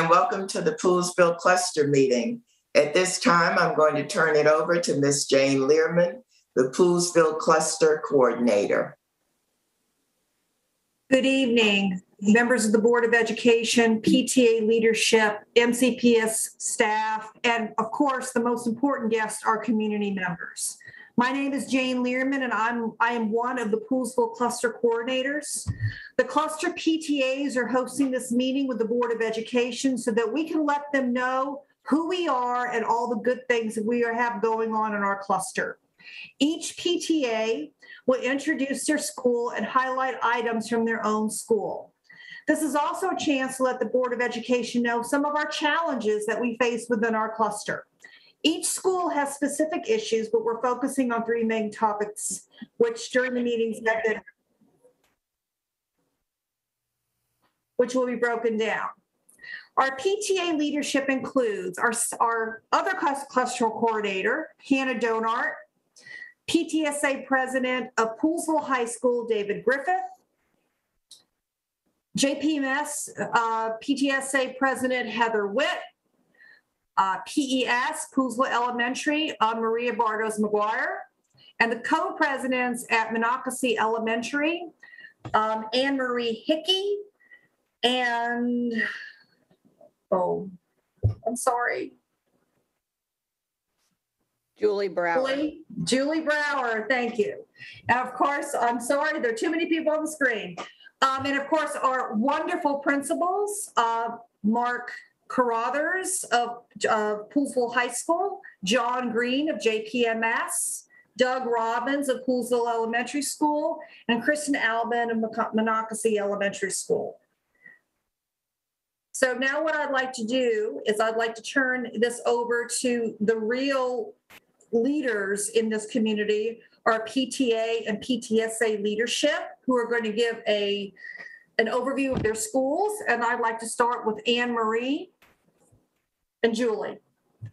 And welcome to the Poolesville Cluster Meeting. At this time, I'm going to turn it over to Ms. Jane Learman, the Poolesville Cluster Coordinator. Good evening, members of the Board of Education, PTA leadership, MCPS staff, and of course, the most important guests, our community members. My name is Jane Learman, and I'm I am one of the Poolesville Cluster Coordinators. The cluster PTAs are hosting this meeting with the Board of Education so that we can let them know who we are and all the good things that we have going on in our cluster. Each PTA will introduce their school and highlight items from their own school. This is also a chance to let the Board of Education know some of our challenges that we face within our cluster. Each school has specific issues, but we're focusing on three main topics, which during the meetings have been which will be broken down. Our PTA leadership includes our, our other clus- cluster coordinator, Hannah Donart, PTSA president of Poolesville High School, David Griffith, JPMS uh, PTSA president, Heather Witt, uh, PES, Poolesville Elementary, uh, Maria Bardos McGuire, and the co-presidents at Monocacy Elementary, um, Anne Marie Hickey, and, oh, I'm sorry, Julie Brower. Julie, Julie Brower, thank you. And of course, I'm sorry, there are too many people on the screen. Um, and of course, our wonderful principals, uh, Mark Carruthers of, uh, Poolesville High School, John Green of JPMS, Doug Robbins of Poolesville Elementary School, and Kristen Albin of Monocacy Elementary School. So now what I'd like to do is I'd like to turn this over to the real leaders in this community our PTA and PTSA leadership who are going to give a an overview of their schools. And I'd like to start with Anne Marie and Julie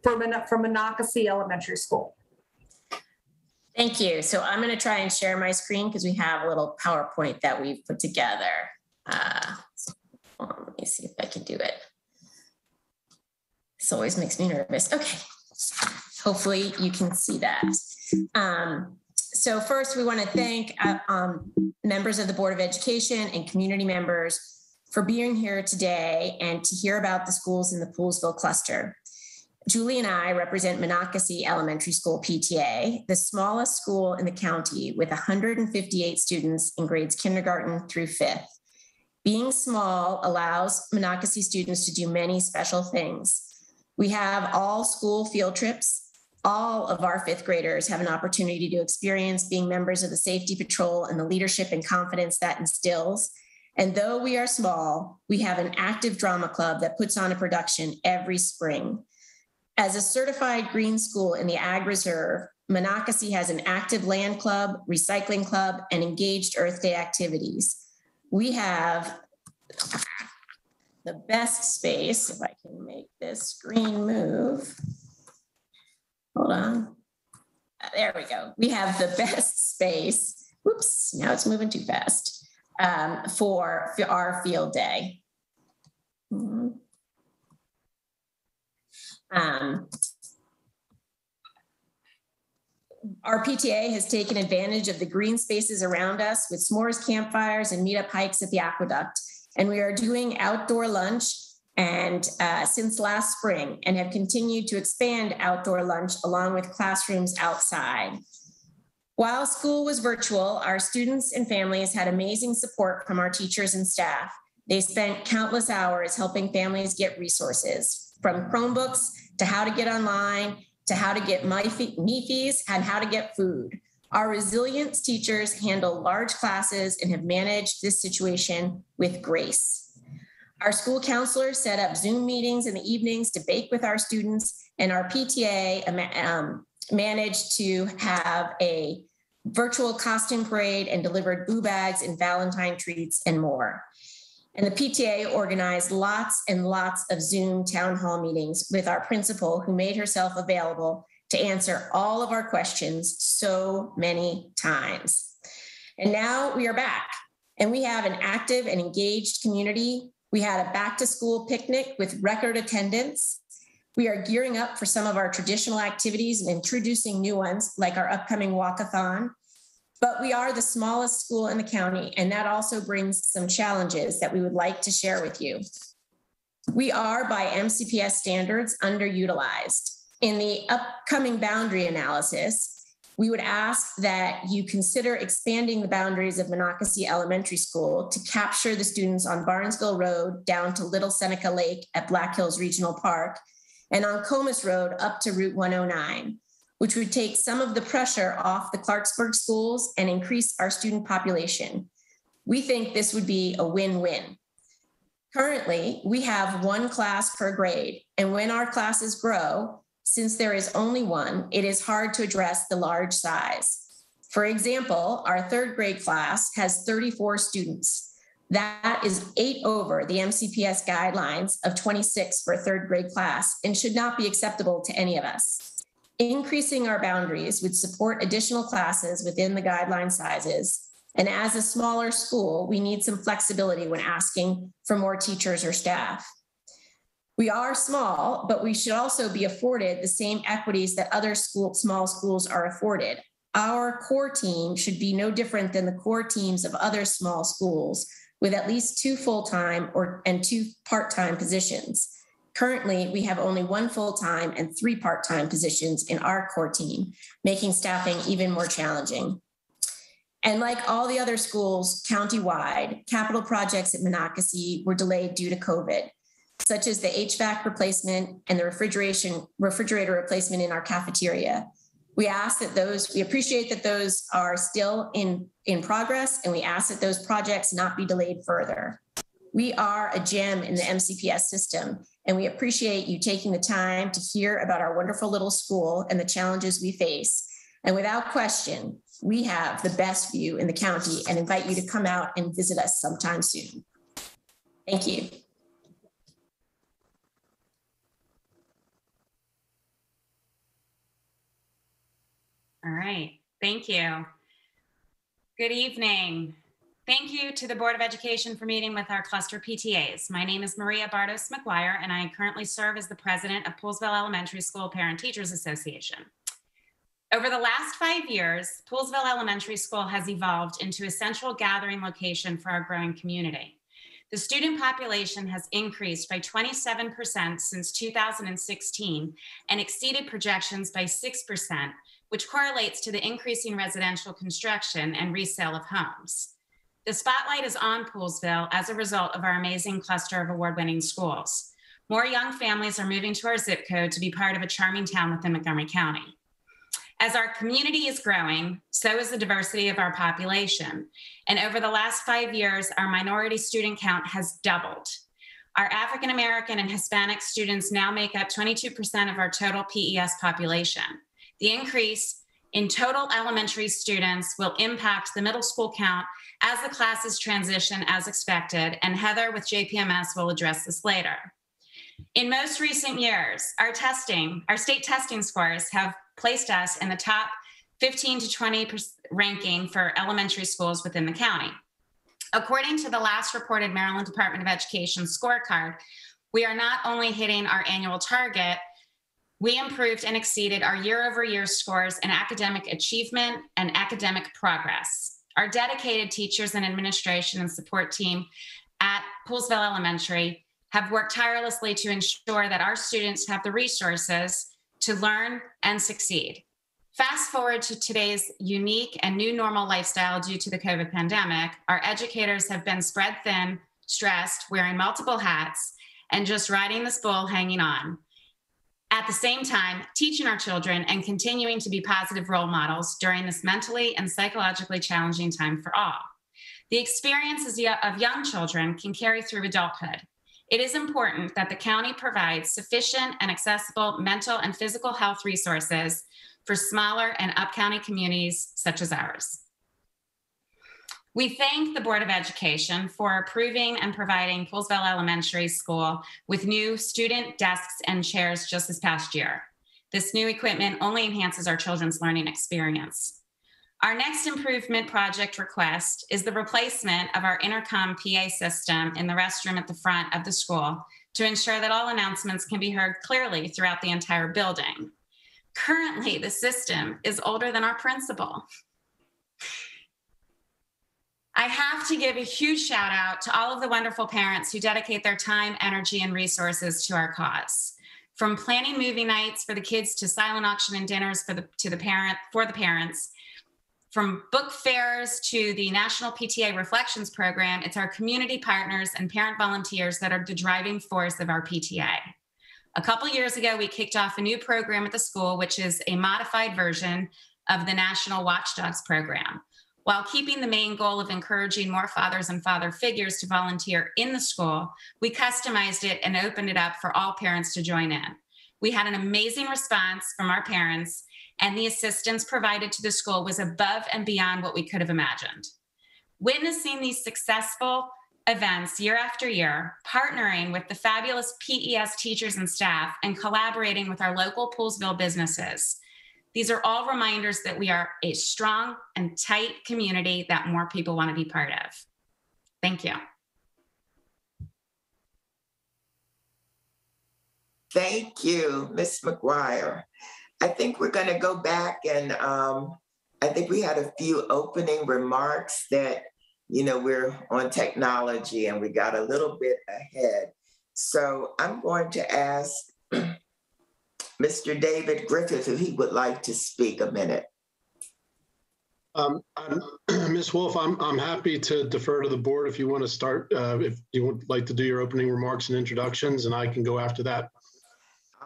from, from Monocacy Elementary School. Thank you. So I'm going to try and share my screen because we have a little PowerPoint that we've put together. Uh, let me see if I can do it. This always makes me nervous. Okay. Hopefully you can see that. Um, so first, we want to thank uh, um, members of the Board of Education and community members for being here today and to hear about the schools in the Poolesville cluster. Julie and I represent Monocacy Elementary School PTA, the smallest school in the county with 158 students in grades kindergarten through fifth. Being small allows Monocacy students to do many special things. We have all school field trips. All of our fifth graders have an opportunity to experience being members of the safety patrol and the leadership and confidence that instills. And though we are small, we have an active drama club that puts on a production every spring. As a certified green school in the Ag Reserve, Monocacy has an active land club, recycling club, and engaged Earth Day activities. We have the best space, if I can make this screen move. Hold on. There we go. We have the best space. Whoops, now it's moving too fast um, for, for our field day. Mhm. Um, our PTA has taken advantage of the green spaces around us with s'mores campfires and meetup hikes at the aqueduct. And we are doing outdoor lunch and uh, since last spring and have continued to expand outdoor lunch along with classrooms outside. While school was virtual, our students and families had amazing support from our teachers and staff. They spent countless hours helping families get resources from Chromebooks to how to get online to how to get MIFIs and how to get food. Our resilience teachers handle large classes and have managed this situation with grace. Our school counselors set up Zoom meetings in the evenings to bake with our students, and our PTA um, managed to have a virtual costume parade and delivered boo bags and Valentine treats and more. And the PTA organized lots and lots of Zoom town hall meetings with our principal, who made herself available to answer all of our questions so many times. And now we are back, and we have an active and engaged community. We had a back to school picnic with record attendance. We are gearing up for some of our traditional activities and introducing new ones like our upcoming walkathon. But we are the smallest school in the county, and that also brings some challenges that we would like to share with you. We are, by MCPS standards, underutilized. In the upcoming boundary analysis, we would ask that you consider expanding the boundaries of Monocacy Elementary School to capture the students on Barnesville Road down to Little Seneca Lake at Black Hills Regional Park and on Comus Road up to Route 109, which would take some of the pressure off the Clarksburg schools and increase our student population. We think this would be a win-win. Currently, we have one class per grade, and when our classes grow, since there is only one, it is hard to address the large size. For example, our third grade class has 34 students. That is eight over the MCPS guidelines of 26 for a third grade class and should not be acceptable to any of us. Increasing our boundaries would support additional classes within the guideline sizes. And as a smaller school, we need some flexibility when asking for more teachers or staff. We are small, but we should also be afforded the same equities that other school, small schools are afforded. Our core team should be no different than the core teams of other small schools with at least two full-time or and two part-time positions. Currently, we have only one full-time and three part-time positions in our core team, making staffing even more challenging. And like all the other schools countywide, capital projects at Monocacy were delayed due to COVID such as the HVAC replacement and the refrigeration refrigerator replacement in our cafeteria. We ask that those, we appreciate that those are still in, in progress, and we ask that those projects not be delayed further. We are a gem in the MCPS system, and we appreciate you taking the time to hear about our wonderful little school and the challenges we face. And without question, we have the best view in the county and invite you to come out and visit us sometime soon. Thank you. All right, thank you. Good evening. Thank you to the Board of Education for meeting with our cluster PTAs. My name is Maria Bardos McGuire, and I currently serve as the president of Poolesville Elementary School Parent Teachers Association. Over the last five years, Poolesville Elementary School has evolved into a central gathering location for our growing community. The student population has increased by 27% since 2016 and exceeded projections by 6%, which correlates to the increasing residential construction and resale of homes. The spotlight is on Poolesville as a result of our amazing cluster of award winning schools. More young families are moving to our zip code to be part of a charming town within Montgomery County. As our community is growing, so is the diversity of our population. And over the last five years, our minority student count has doubled. Our African American and Hispanic students now make up 22% of our total PES population. The increase in total elementary students will impact the middle school count as the classes transition as expected, and Heather with JPMS will address this later. In most recent years, our testing, our state testing scores have placed us in the top 15 to 20 ranking for elementary schools within the county. According to the last reported Maryland Department of Education scorecard, we are not only hitting our annual target, we improved and exceeded our year over year scores in academic achievement and academic progress. Our dedicated teachers and administration and support team at Poolesville Elementary have worked tirelessly to ensure that our students have the resources to learn and succeed. Fast forward to today's unique and new normal lifestyle due to the COVID pandemic, our educators have been spread thin, stressed, wearing multiple hats, and just riding this bull hanging on at the same time, teaching our children and continuing to be positive role models during this mentally and psychologically challenging time for all. The experiences of young children can carry through adulthood. It is important that the county provides sufficient and accessible mental and physical health resources for smaller and up-county communities such as ours. We thank the Board of Education for approving and providing Poolesville Elementary School with new student desks and chairs just this past year. This new equipment only enhances our children's learning experience. Our next improvement project request is the replacement of our intercom PA system in the restroom at the front of the school to ensure that all announcements can be heard clearly throughout the entire building. Currently, the system is older than our principal. I have to give a huge shout out to all of the wonderful parents who dedicate their time, energy, and resources to our cause. From planning movie nights for the kids to silent auction and dinners for the to the parent for the parents, from book fairs to the National PTA Reflections Program, it's our community partners and parent volunteers that are the driving force of our PTA. A couple years ago, we kicked off a new program at the school, which is a modified version of the National Watchdogs program. While keeping the main goal of encouraging more fathers and father figures to volunteer in the school, we customized it and opened it up for all parents to join in. We had an amazing response from our parents, and the assistance provided to the school was above and beyond what we could have imagined. Witnessing these successful events year after year, partnering with the fabulous PES teachers and staff, and collaborating with our local Poolesville businesses. These are all reminders that we are a strong and tight community that more people want to be part of. Thank you. Thank you, Ms. McGuire. I think we're going to go back and um, I think we had a few opening remarks that, you know, we're on technology and we got a little bit ahead. So I'm going to ask Mr. David Griffith if he would like to speak a minute. Um, Ms. Wolff, I'm, I'm happy to defer to the board if you want to start, uh, if you would like to do your opening remarks and introductions, and I can go after that.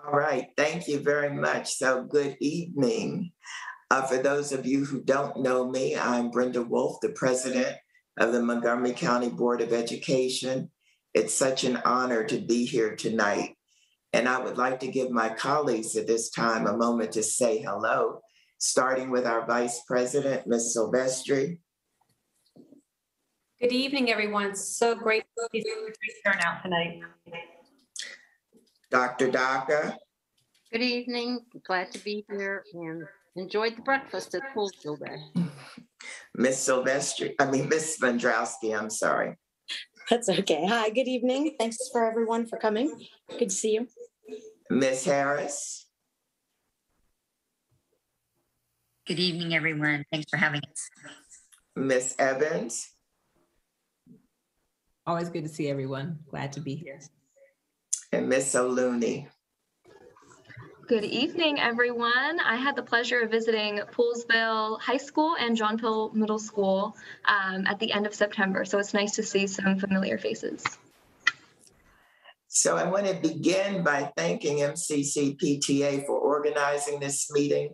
All right, thank you very much. So good evening. Uh, for those of you who don't know me, I'm Brenda Wolff, the president of the Montgomery County Board of Education. It's such an honor to be here tonight. And I would like to give my colleagues at this time a moment to say hello, starting with our vice president, Ms. Silvestre. Good evening, everyone. So great to see the great turnout tonight. Dr. Docca, Good evening. Glad to be here and enjoyed the breakfast at Poolesville Day. Ms. Silvestre, I mean, Ms. Smondrowski, I'm sorry. That's okay. Hi, good evening. Thanks for everyone for coming. Good to see you. Ms. Harris, Good evening, everyone. Thanks for having us. Ms. Evans, Always good to see everyone. Glad to be here. and Ms. O'Looney. Good evening, everyone. I had the pleasure of visiting Poolesville High School and John Poole Middle School um, at the end of September, so it's nice to see some familiar faces. So I want to begin by thanking MCCPTA for organizing this meeting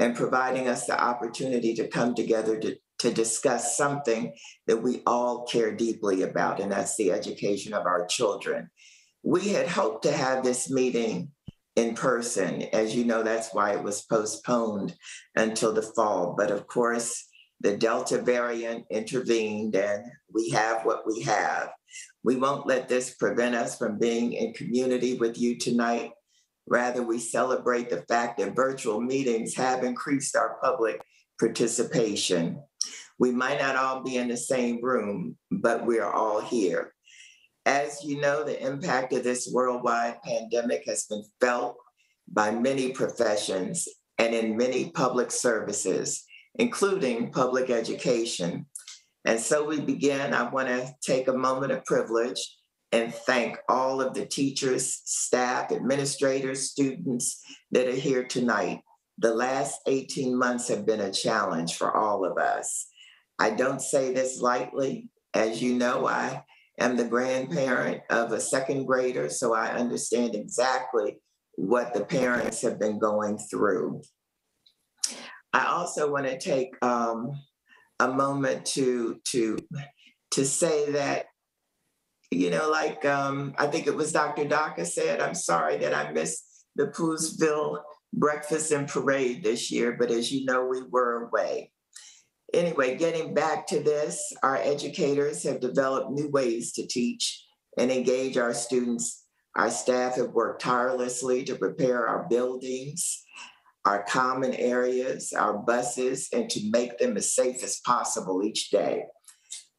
and providing us the opportunity to come together to, to discuss something that we all care deeply about, and that's the education of our children. We had hoped to have this meeting in person. As you know, that's why it was postponed until the fall. But of course, the Delta variant intervened and we have what we have. We won't let this prevent us from being in community with you tonight. Rather, we celebrate the fact that virtual meetings have increased our public participation. We might not all be in the same room, but we are all here. As you know, the impact of this worldwide pandemic has been felt by many professions and in many public services, including public education. And so we begin. I want to take a moment of privilege and thank all of the teachers, staff, administrators, students that are here tonight. The last 18 months have been a challenge for all of us. I don't say this lightly. As you know, I am the grandparent of a second grader, so I understand exactly what the parents have been going through. I also want to take um, a moment to to to say that you know, like um, I think it was Dr. Docca said, I'm sorry that I missed the Poolesville breakfast and parade this year, but as you know, we were away. Anyway, getting back to this, our educators have developed new ways to teach and engage our students. Our staff have worked tirelessly to prepare our buildings. Our common areas, our buses, and to make them as safe as possible each day.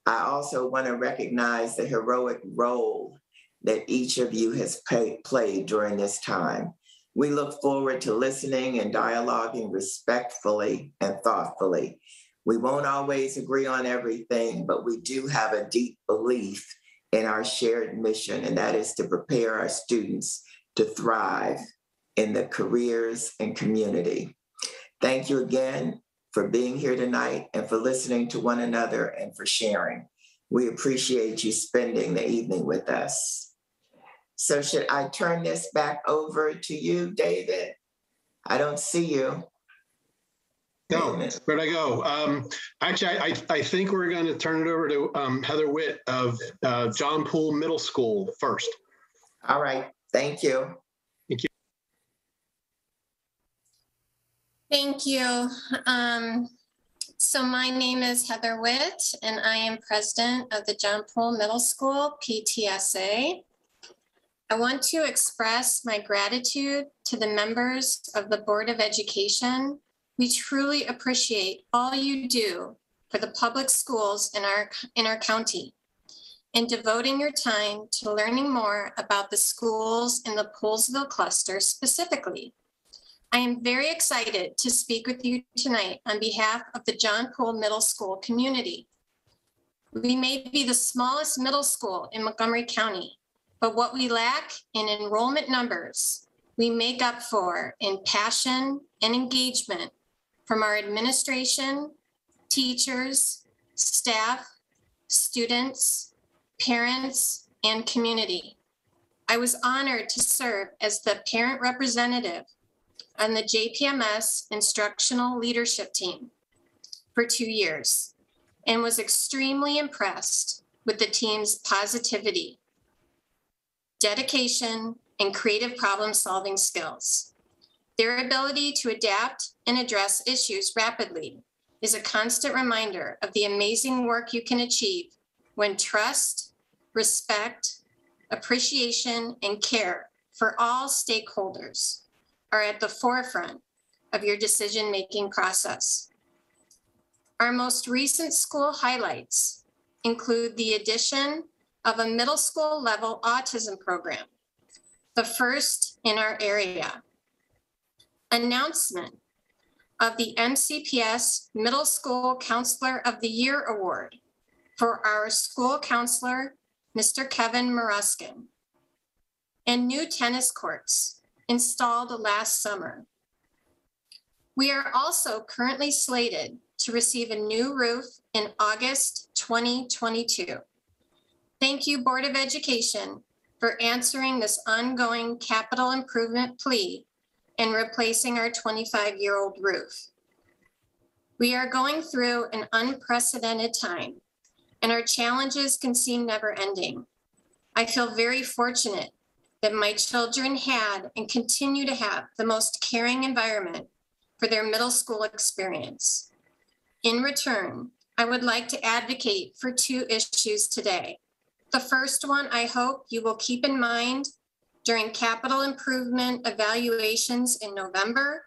I also want to recognize the heroic role that each of you has pay, played during this time. We look forward to listening and dialoguing respectfully and thoughtfully. We won't always agree on everything, but we do have a deep belief in our shared mission, and that is to prepare our students to thrive in the careers and community. Thank you again for being here tonight and for listening to one another and for sharing. We appreciate you spending the evening with us. So should I turn this back over to you, David? I don't see you. No, where'd I go? Um, actually, I, I think we're going to turn it over to um, Heather Witt of uh, John Poole Middle School first. All right, thank you. Thank you. Thank you. Um, so my name is Heather Witt, and I am president of the John Poole Middle School PTSA. I want to express my gratitude to the members of the Board of Education. We truly appreciate all you do for the public schools in our, in our county and devoting your time to learning more about the schools in the Poolesville cluster specifically. I am very excited to speak with you tonight on behalf of the John Poole Middle School community. We may be the smallest middle school in Montgomery County, but what we lack in enrollment numbers, we make up for in passion and engagement from our administration, teachers, staff, students, parents, and community. I was honored to serve as the parent representative on the JPMS instructional leadership team for two years and was extremely impressed with the team's positivity, dedication, and creative problem solving skills. Their ability to adapt and address issues rapidly is a constant reminder of the amazing work you can achieve when trust, respect, appreciation, and care for all stakeholders are at the forefront of your decision making process. Our most recent school highlights include the addition of a middle school level autism program, the first in our area. Announcement of the MCPS Middle School Counselor of the Year Award for our school counselor, Mr. Kevin Maruskin, and new tennis courts installed last summer. We are also currently slated to receive a new roof in August 2022. Thank you, Board of Education, for answering this ongoing capital improvement plea and replacing our 25-year-old roof. We are going through an unprecedented time, and our challenges can seem never ending. I feel very fortunate that my children had and continue to have the most caring environment for their middle school experience. In return, I would like to advocate for two issues today. The first one I hope you will keep in mind during capital improvement evaluations in November,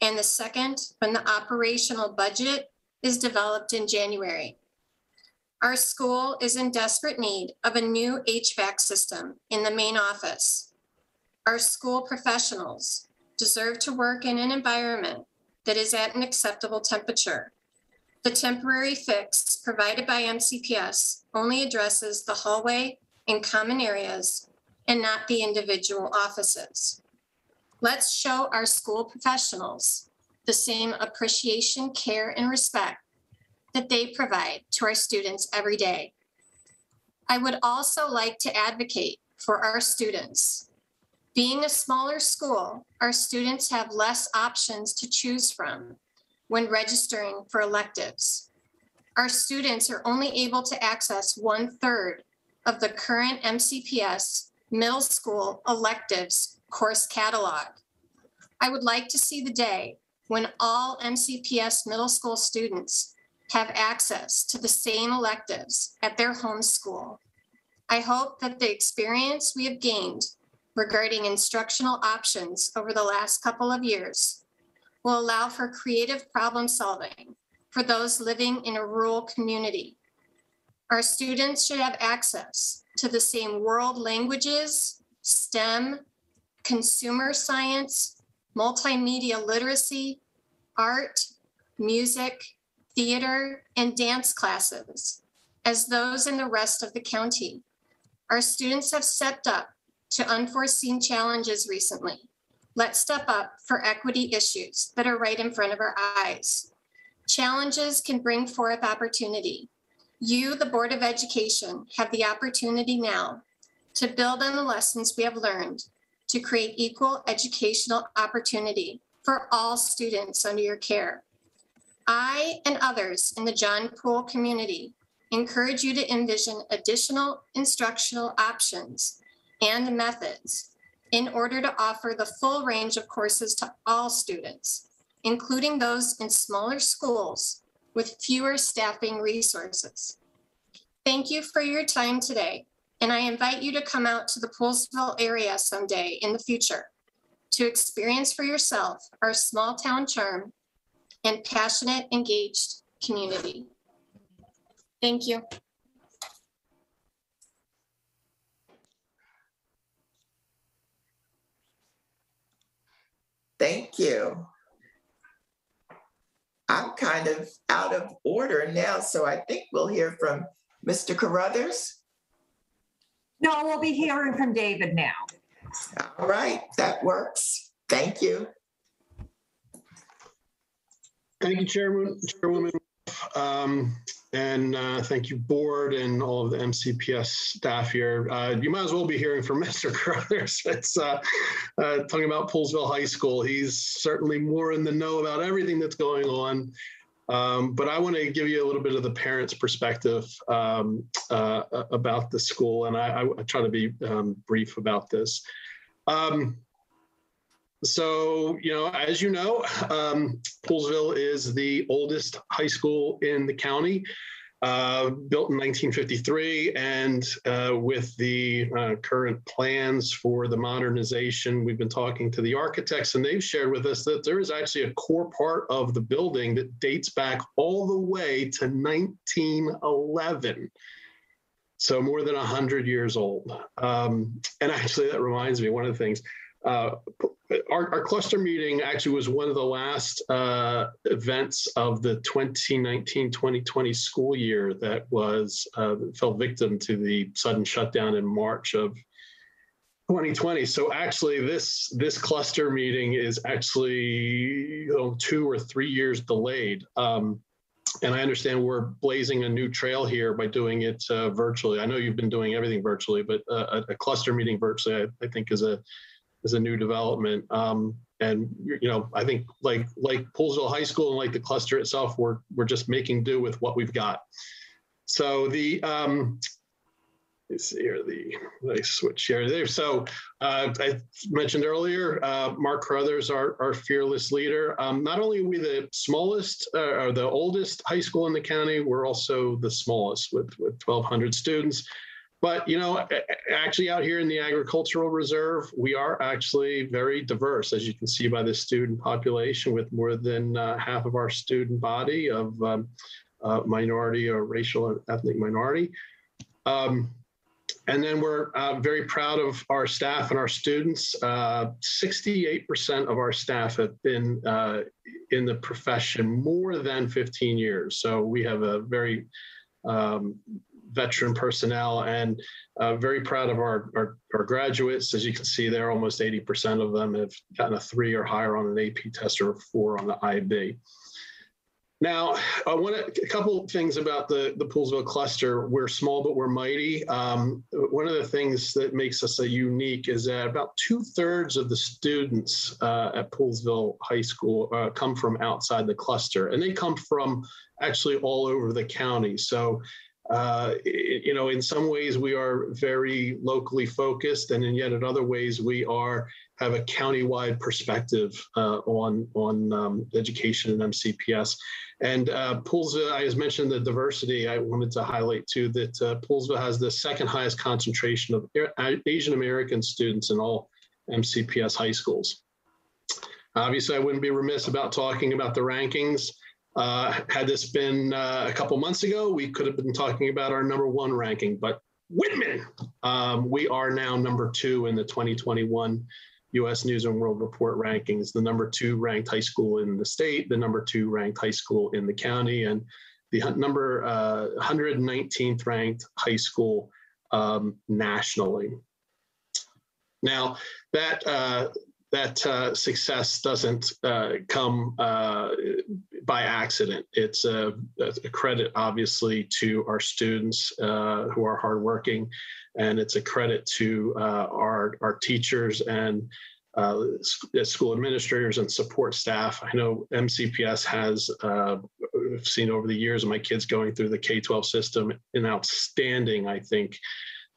and the second when the operational budget is developed in January. Our school is in desperate need of a new HVAC system in the main office. Our school professionals deserve to work in an environment that is at an acceptable temperature. The temporary fix provided by MCPS only addresses the hallway and common areas and not the individual offices. Let's show our school professionals the same appreciation, care, and respect that they provide to our students every day. I would also like to advocate for our students. Being a smaller school, our students have less options to choose from when registering for electives. Our students are only able to access one third of the current MCPS middle school electives course catalog. I would like to see the day when all MCPS middle school students have access to the same electives at their home school. I hope that the experience we have gained regarding instructional options over the last couple of years will allow for creative problem solving for those living in a rural community. Our students should have access to the same world languages, STEM, consumer science, multimedia literacy, art, music, theater, and dance classes as those in the rest of the county. Our students have stepped up to unforeseen challenges recently. Let's step up for equity issues that are right in front of our eyes. Challenges can bring forth opportunity. You, the Board of Education, have the opportunity now to build on the lessons we have learned to create equal educational opportunity for all students under your care. I and others in the John Poole community encourage you to envision additional instructional options and methods in order to offer the full range of courses to all students, including those in smaller schools with fewer staffing resources. Thank you for your time today, and I invite you to come out to the Poolesville area someday in the future to experience for yourself our small town charm and passionate, engaged community. Thank you. Thank you. I'm kind of out of order now, so I think we'll hear from Mr. Carruthers. No, we'll be hearing from David now. All right, that works. Thank you. Thank you, Chairman, Chairwoman. Um, and uh, thank you, board and all of the MCPS staff here. Uh, you might as well be hearing from Mr. Carruthers. It's uh, uh, talking about Poolesville High School. He's certainly more in the know about everything that's going on. Um, but I want to give you a little bit of the parents' perspective um, uh, about the school, and I, I, try to be um, brief about this. Um, so, you know, as you know, um, Poolesville is the oldest high school in the county, uh, built in 1953. And uh, with the uh, current plans for the modernization, we've been talking to the architects, and they've shared with us that there is actually a core part of the building that dates back all the way to 1911. So more than 100 years old. Um, and actually, that reminds me, one of the things, uh, our, our, cluster meeting actually was one of the last uh, events of the 2019-2020 school year that was uh, fell victim to the sudden shutdown in March of 2020. So actually, this this cluster meeting is actually you know, two or three years delayed. Um, and I understand we're blazing a new trail here by doing it uh, virtually. I know you've been doing everything virtually, but uh, a, a cluster meeting virtually, I, I think, is a is a new development. Um, and you know, I think like like Poolesville High School and like the cluster itself, we're we're just making do with what we've got. So the um, let's see here the let me switch here there. So uh, I mentioned earlier, uh, Mark Carruthers, our our fearless leader. Um, not only are we the smallest uh, or the oldest high school in the county, we're also the smallest with with 1,200 students. But you know, actually out here in the agricultural reserve, we are actually very diverse, as you can see by the student population, with more than uh, half of our student body of um, uh, minority or racial or ethnic minority. Um, and then we're uh, very proud of our staff and our students. 68% uh, of our staff have been uh, in the profession more than 15 years. So we have a very um, veteran personnel and uh, very proud of our, our, our, graduates. As you can see there, almost 80% of them have gotten a three or higher on an AP test or four on the IB. Now, I want to, a couple things about the, the Poolesville cluster. We're small, but we're mighty. Um, one of the things that makes us a unique is that about two thirds of the students uh, at Poolesville High School uh, come from outside the cluster, and they come from actually all over the county. So uh, you know, in some ways we are very locally focused, and in yet in other ways we are have a countywide perspective uh, on on um, education and MCPS. And uh, Poolesville, I just mentioned the diversity. I wanted to highlight too that uh, Poolesville has the second highest concentration of Asian American students in all MCPS high schools. obviously, I wouldn't be remiss about talking about the rankings. Uh, had this been uh, a couple months ago, we could have been talking about our number one ranking, but Whitman, um, we are now number two in the 2021 US News and World Report rankings, the number two ranked high school in the state, the number two ranked high school in the county, and the number uh, 119th ranked high school um, nationally. Now, that uh, that uh, success doesn't uh, come uh, by accident. It's a, a, credit, obviously, to our students uh, who are hardworking, and it's a credit to uh, our our teachers and uh, school administrators and support staff. I know MCPS has seen over the years of my kids going through the K-12 system an outstanding, I think,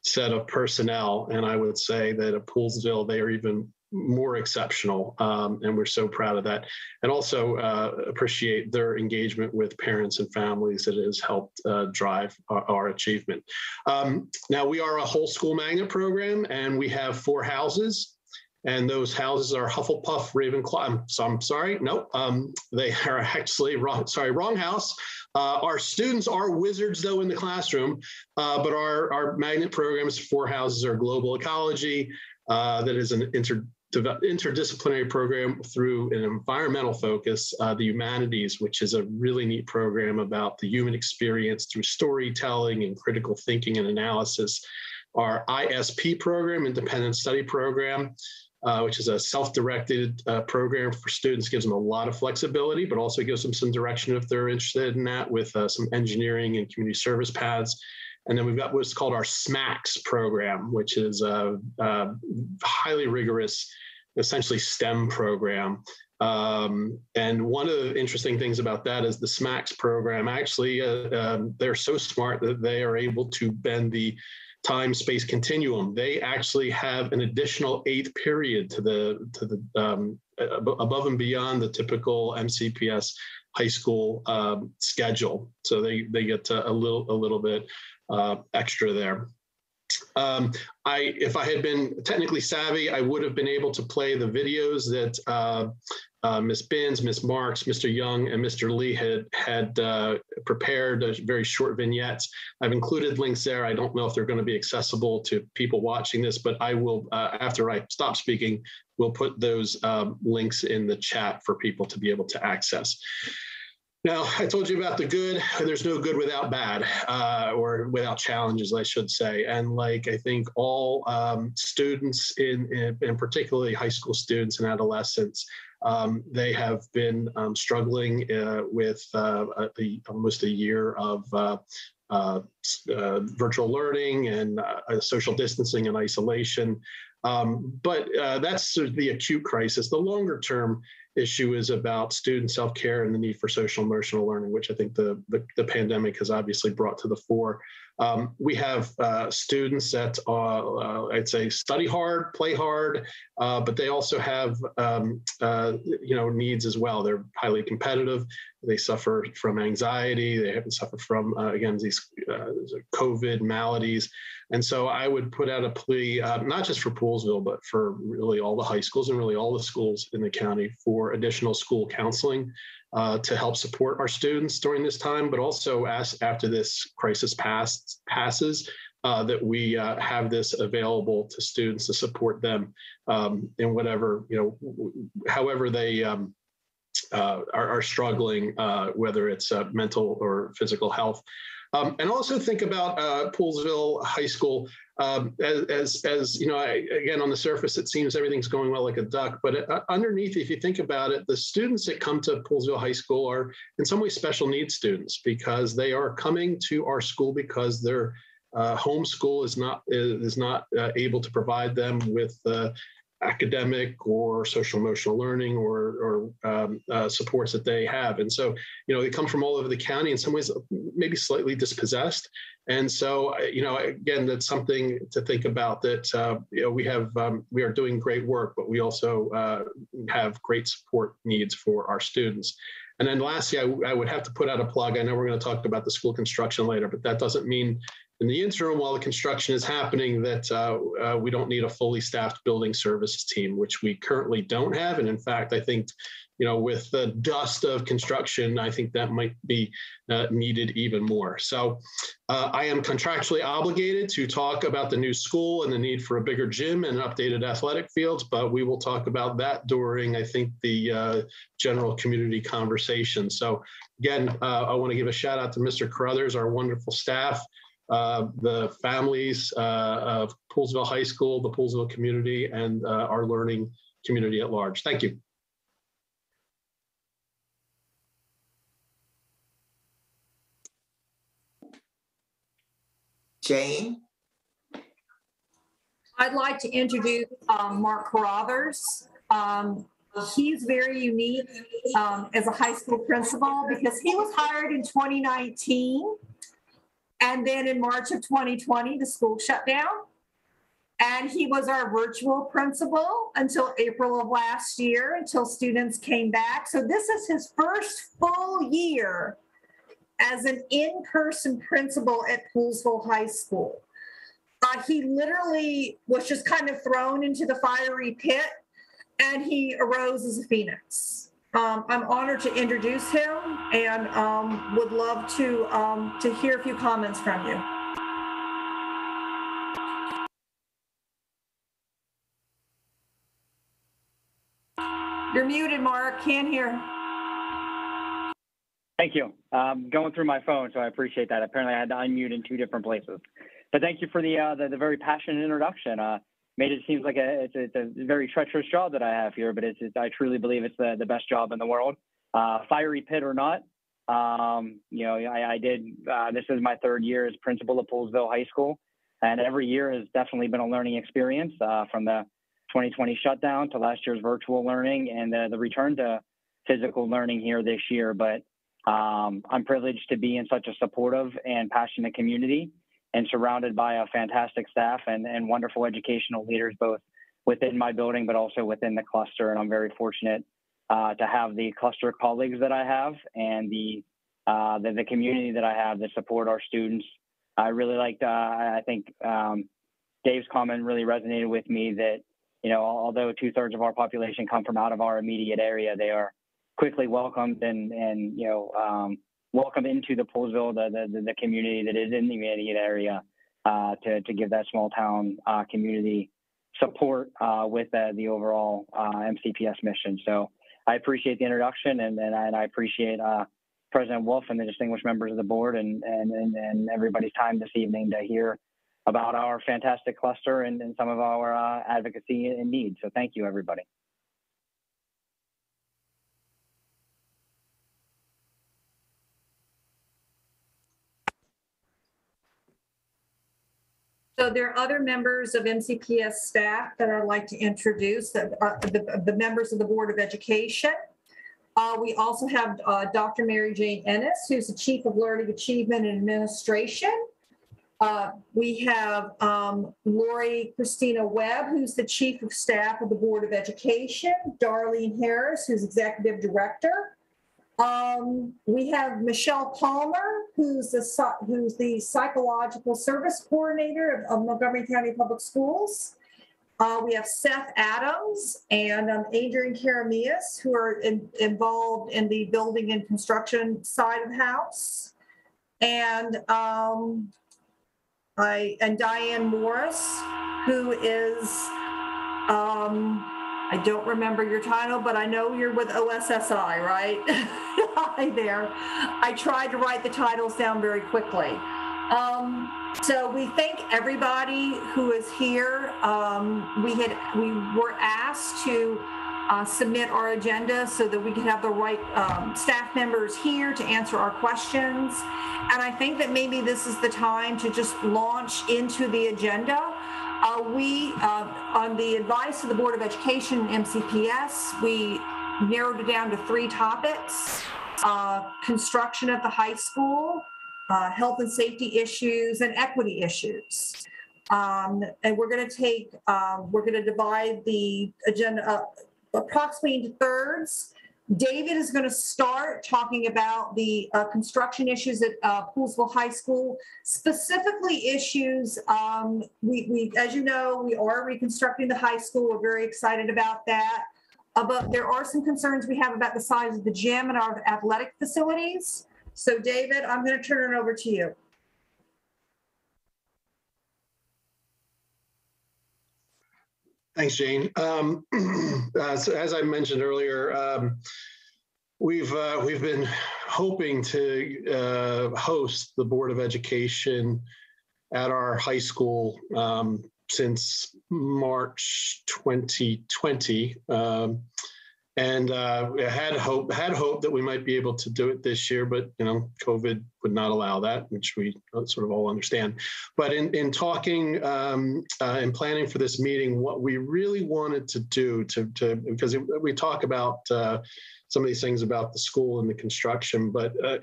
set of personnel. And I would say that at Poolesville, they are even more exceptional. Um, and we're so proud of that. And also uh, appreciate their engagement with parents and families that has helped uh, drive our, our achievement. Um, now, we are a whole school magnet program, and we have four houses. And those houses are Hufflepuff, Ravenclaw. I'm, so I'm sorry, no, um, they are actually wrong. Sorry, wrong house. Uh, our students are wizards, though, in the classroom, uh, but our, our magnet programs, four houses, are global ecology, uh, that is an inter interdisciplinary program through an environmental focus, uh, the humanities, which is a really neat program about the human experience through storytelling and critical thinking and analysis. Our ISP program, Independent Study Program, uh, which is a self-directed uh, program for students, gives them a lot of flexibility, but also gives them some direction if they're interested in that with uh, some engineering and community service paths. And then we've got what's called our SMACS program, which is a, a highly rigorous, essentially STEM program. Um, and one of the interesting things about that is the SMACS program actually, uh, um, they're so smart that they are able to bend the time space continuum. They actually have an additional eighth period to the to the um, above and beyond the typical MCPS high school um, schedule. So they they get a little a little bit uh, extra there. Um, I, if I had been technically savvy, I would have been able to play the videos that uh, uh, Ms. Binns, Ms. Marks, Mr. Young, and Mr. Lee had had uh, prepared a very short vignettes. I've included links there. I don't know if they're going to be accessible to people watching this, but I will, uh, after I stop speaking, we'll put those um, links in the chat for people to be able to access. Now, I told you about the good. There's no good without bad, uh, or without challenges, I should say. And like I think all um, students, in, in, in, particularly high school students and adolescents, um, they have been um, struggling uh, with uh, the, almost a year of uh, uh, uh, virtual learning and social distancing and isolation. Um, but that's the acute crisis. The longer term issue is about student self-care and the need for social emotional learning, which I think the, the, the pandemic has obviously brought to the fore. Um, we have uh, students that uh, I'd say study hard, play hard, uh, but they also have um, uh, you know needs as well. They're highly competitive. They suffer from anxiety. They have to suffer from uh, again these COVID maladies. And so I would put out a plea, not just for Poolesville, but for really all the high schools and really all the schools in the county for additional school counseling uh, to help support our students during this time, but also as, after this crisis pass, passes, uh, that we uh, have this available to students to support them um, in whatever, you know, however they um, uh, are, are, struggling, uh, whether it's mental or physical health. Um, and also think about Poolesville High School um, as, as, as, you know, I, again, on the surface, it seems everything's going well like a duck, but uh, underneath, if you think about it, the students that come to Poolesville High School are in some ways special needs students because they are coming to our school because their uh, home school is not is not uh, able to provide them with uh, academic or social emotional learning or, or um, uh, supports that they have. And so, you know, they come from all over the county in some ways, maybe slightly dispossessed. And so, you know, again, that's something to think about that, uh, you know, we have, um, we are doing great work, but we also uh, have great support needs for our students. And then lastly, I, I, would have to put out a plug. I know we're going to talk about the school construction later, but that doesn't mean in the interim, while the construction is happening, that uh, uh, we don't need a fully staffed building services team, which we currently don't have. And in fact, I think, you know, with the dust of construction, I think that might be uh, needed even more. So uh, I am contractually obligated to talk about the new school and the need for a bigger gym and updated athletic fields, but we will talk about that during, I think, the uh, general community conversation. So again, uh, I want to give a shout out to Mr. Carruthers, our wonderful staff uh, the families uh, of Poolesville High School, the Poolesville community, and uh, our learning community at large. Thank you. Jane? I'd like to introduce um, Mark Carruthers. Um, he's very unique um, as a high school principal because he was hired in 2019. And then in March of 2020, the school shut down. And he was our virtual principal until April of last year, until students came back. So this is his first full year as an in-person principal at Poolesville High School. Uh, he literally was just kind of thrown into the fiery pit and he arose as a phoenix. Um, I'm honored to introduce him and um, would love to um, to hear a few comments from you. You're muted, Mark. Can't hear. Thank you. Um, going through my phone, so I appreciate that. Apparently, I had to unmute in two different places. But thank you for the uh, the, the, very passionate introduction. Uh, made it seem like a it's, a it's, a very treacherous job that I have here, but it's, it's I truly believe it's the, the best job in the world. Uh, fiery pit or not, um, you know, I, I did. Uh, this is my third year as principal of Poolesville High School, and every year has definitely been a learning experience uh, from the 2020 shutdown to last year's virtual learning and the, the return to physical learning here this year. But um, I'm privileged to be in such a supportive and passionate community and surrounded by a fantastic staff and, and wonderful educational leaders, both within my building, but also within the cluster. And I'm very fortunate uh, to have the cluster colleagues that I have and the, uh, the, the community that I have that support our students. I really liked, uh, I think um, Dave's comment really resonated with me that, you know, although two thirds of our population come from out of our immediate area, they are quickly welcomed and, and you know, um, welcome into the Poolesville, the, the, the community that is in the immediate area uh, to, to give that small town uh, community support uh, with the overall uh, MCPS mission. So I appreciate the introduction and, and, I, and I appreciate uh, President Wolff and the distinguished members of the board and, and, and, and, everybody's time this evening to hear about our fantastic cluster and, and some of our uh, advocacy and needs. So thank you, everybody. So there are other members of MCPS staff that I'd like to introduce, that are the, the members of the Board of Education. Uh, we also have uh, Dr. Mary Jane Ennis, who's the Chief of Learning Achievement and Administration. Uh, we have um, Lori Christina Webb, who's the Chief of Staff of the Board of Education, Darlene Harris, who's Executive Director, um, we have Michelle Palmer, who's the who's the psychological service coordinator of, of Montgomery County Public Schools. Uh, we have Seth Adams and um, Adrian Karamias, who are in, involved in the building and construction side of the house, and um, I and Diane Morris, who is um, I don't remember your title, but I know you're with OSSI, right? Hi there. I tried to write the titles down very quickly. Um, so we thank everybody who is here. Um, we had we were asked to uh, submit our agenda so that we could have the right um, staff members here to answer our questions. And I think that maybe this is the time to just launch into the agenda. Uh, we, uh, on the advice of the Board of Education, MCPS, we narrowed it down to three topics. Uh, construction at the high school, uh, health and safety issues, and equity issues. Um, and we're going to take, uh, we're going to divide the agenda up approximately into thirds. David is going to start talking about the uh, construction issues at uh, Poolesville High School, specifically issues. Um, we, we, as you know, we are reconstructing the high school. We're very excited about that. Uh, but there are some concerns we have about the size of the gym and our athletic facilities. So, David, I'm going to turn it over to you. Thanks, Jane. Um, uh, so as I mentioned earlier, um, we've uh, we've been hoping to uh, host the Board of Education at our high school um, since March 2020. And uh, we had hope had hope that we might be able to do it this year, but you know, COVID would not allow that, which we sort of all understand. But in in talking um, uh, and planning for this meeting, what we really wanted to do to to because it, we talk about uh, some of these things about the school and the construction, but uh,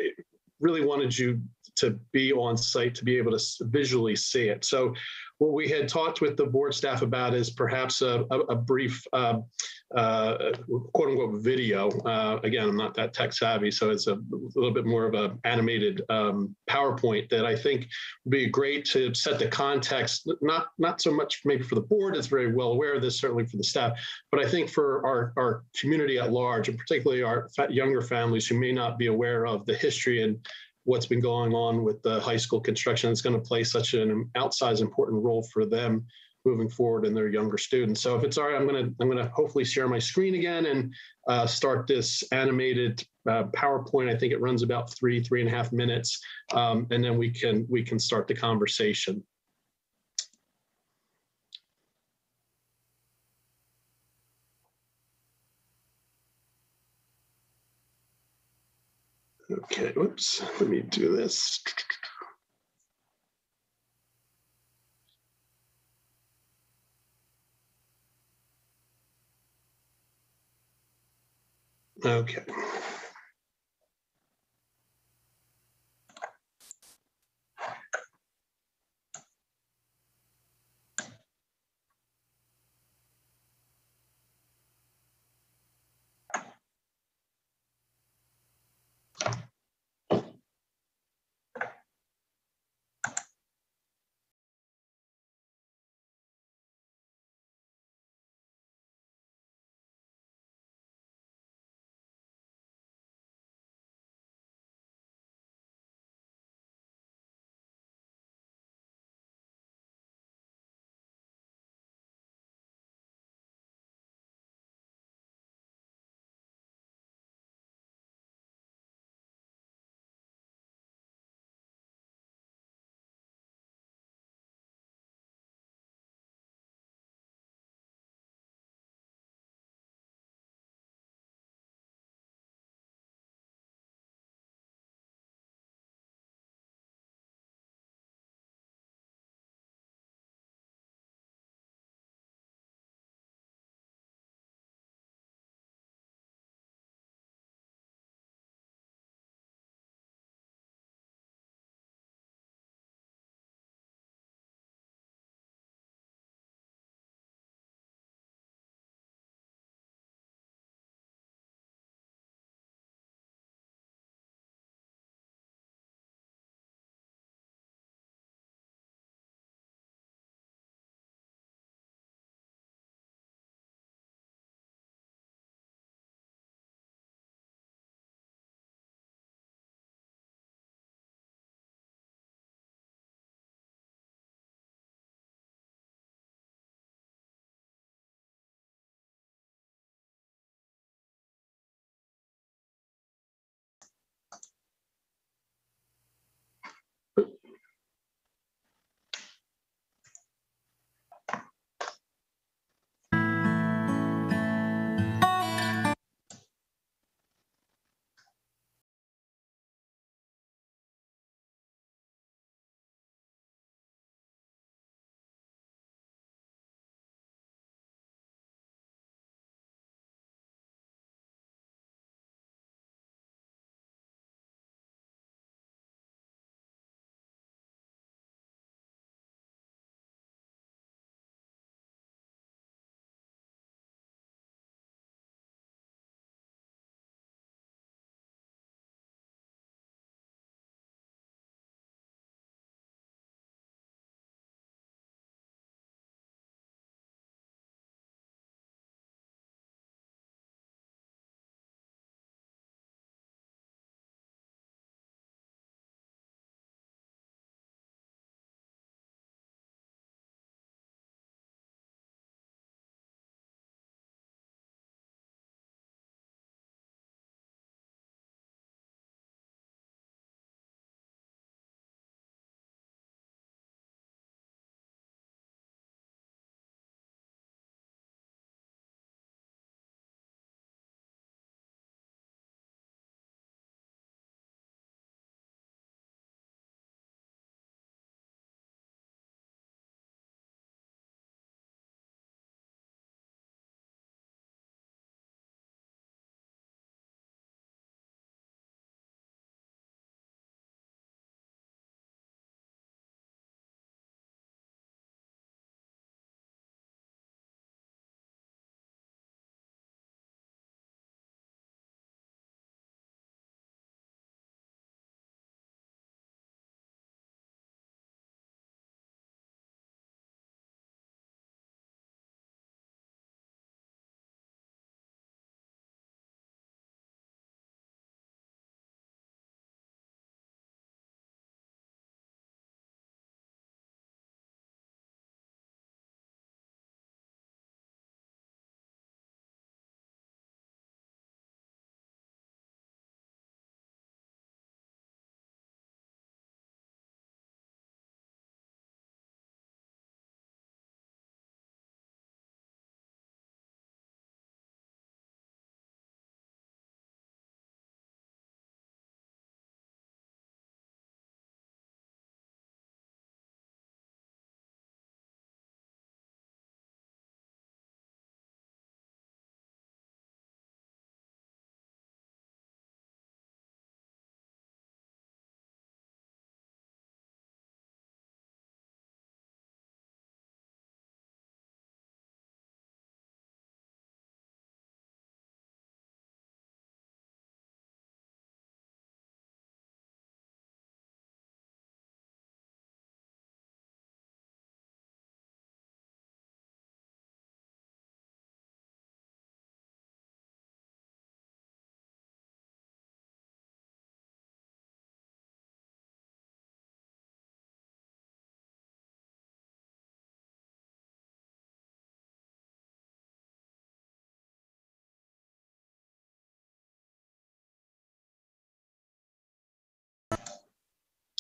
really wanted you to be on site to be able to visually see it. So what we had talked with the board staff about is perhaps a, a, a brief uh, quote unquote video. Uh, again, I'm not that tech savvy, so it's a little bit more of a animated um, PowerPoint that I think would be great to set the context, not, not so much maybe for the board, it's very well aware of this, certainly for the staff, but I think for our, our community at large, and particularly our younger families who may not be aware of the history and what's been going on with the high school construction. It's going to play such an outsized important role for them moving forward in their younger students. So if it's all right, I'm going to I'm to hopefully share my screen again and uh, start this animated uh, PowerPoint. I think it runs about three three and a half minutes, um, and then we can we can start the conversation. Okay, whoops, let me do this. Okay.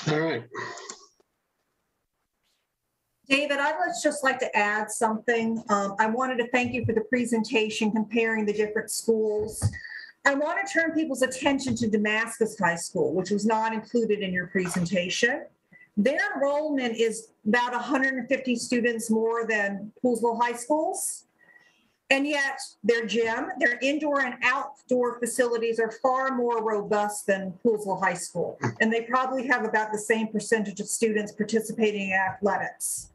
All right. David, I'd just like to add something. Um, I wanted to thank you for the presentation comparing the different schools. I want to turn people's attention to Damascus High School, which was not included in your presentation. Their enrollment is about 150 students more than Poolesville High Schools. And yet their gym, their indoor and outdoor facilities are far more robust than Poolesville High School. And they probably have about the same percentage of students participating in athletics.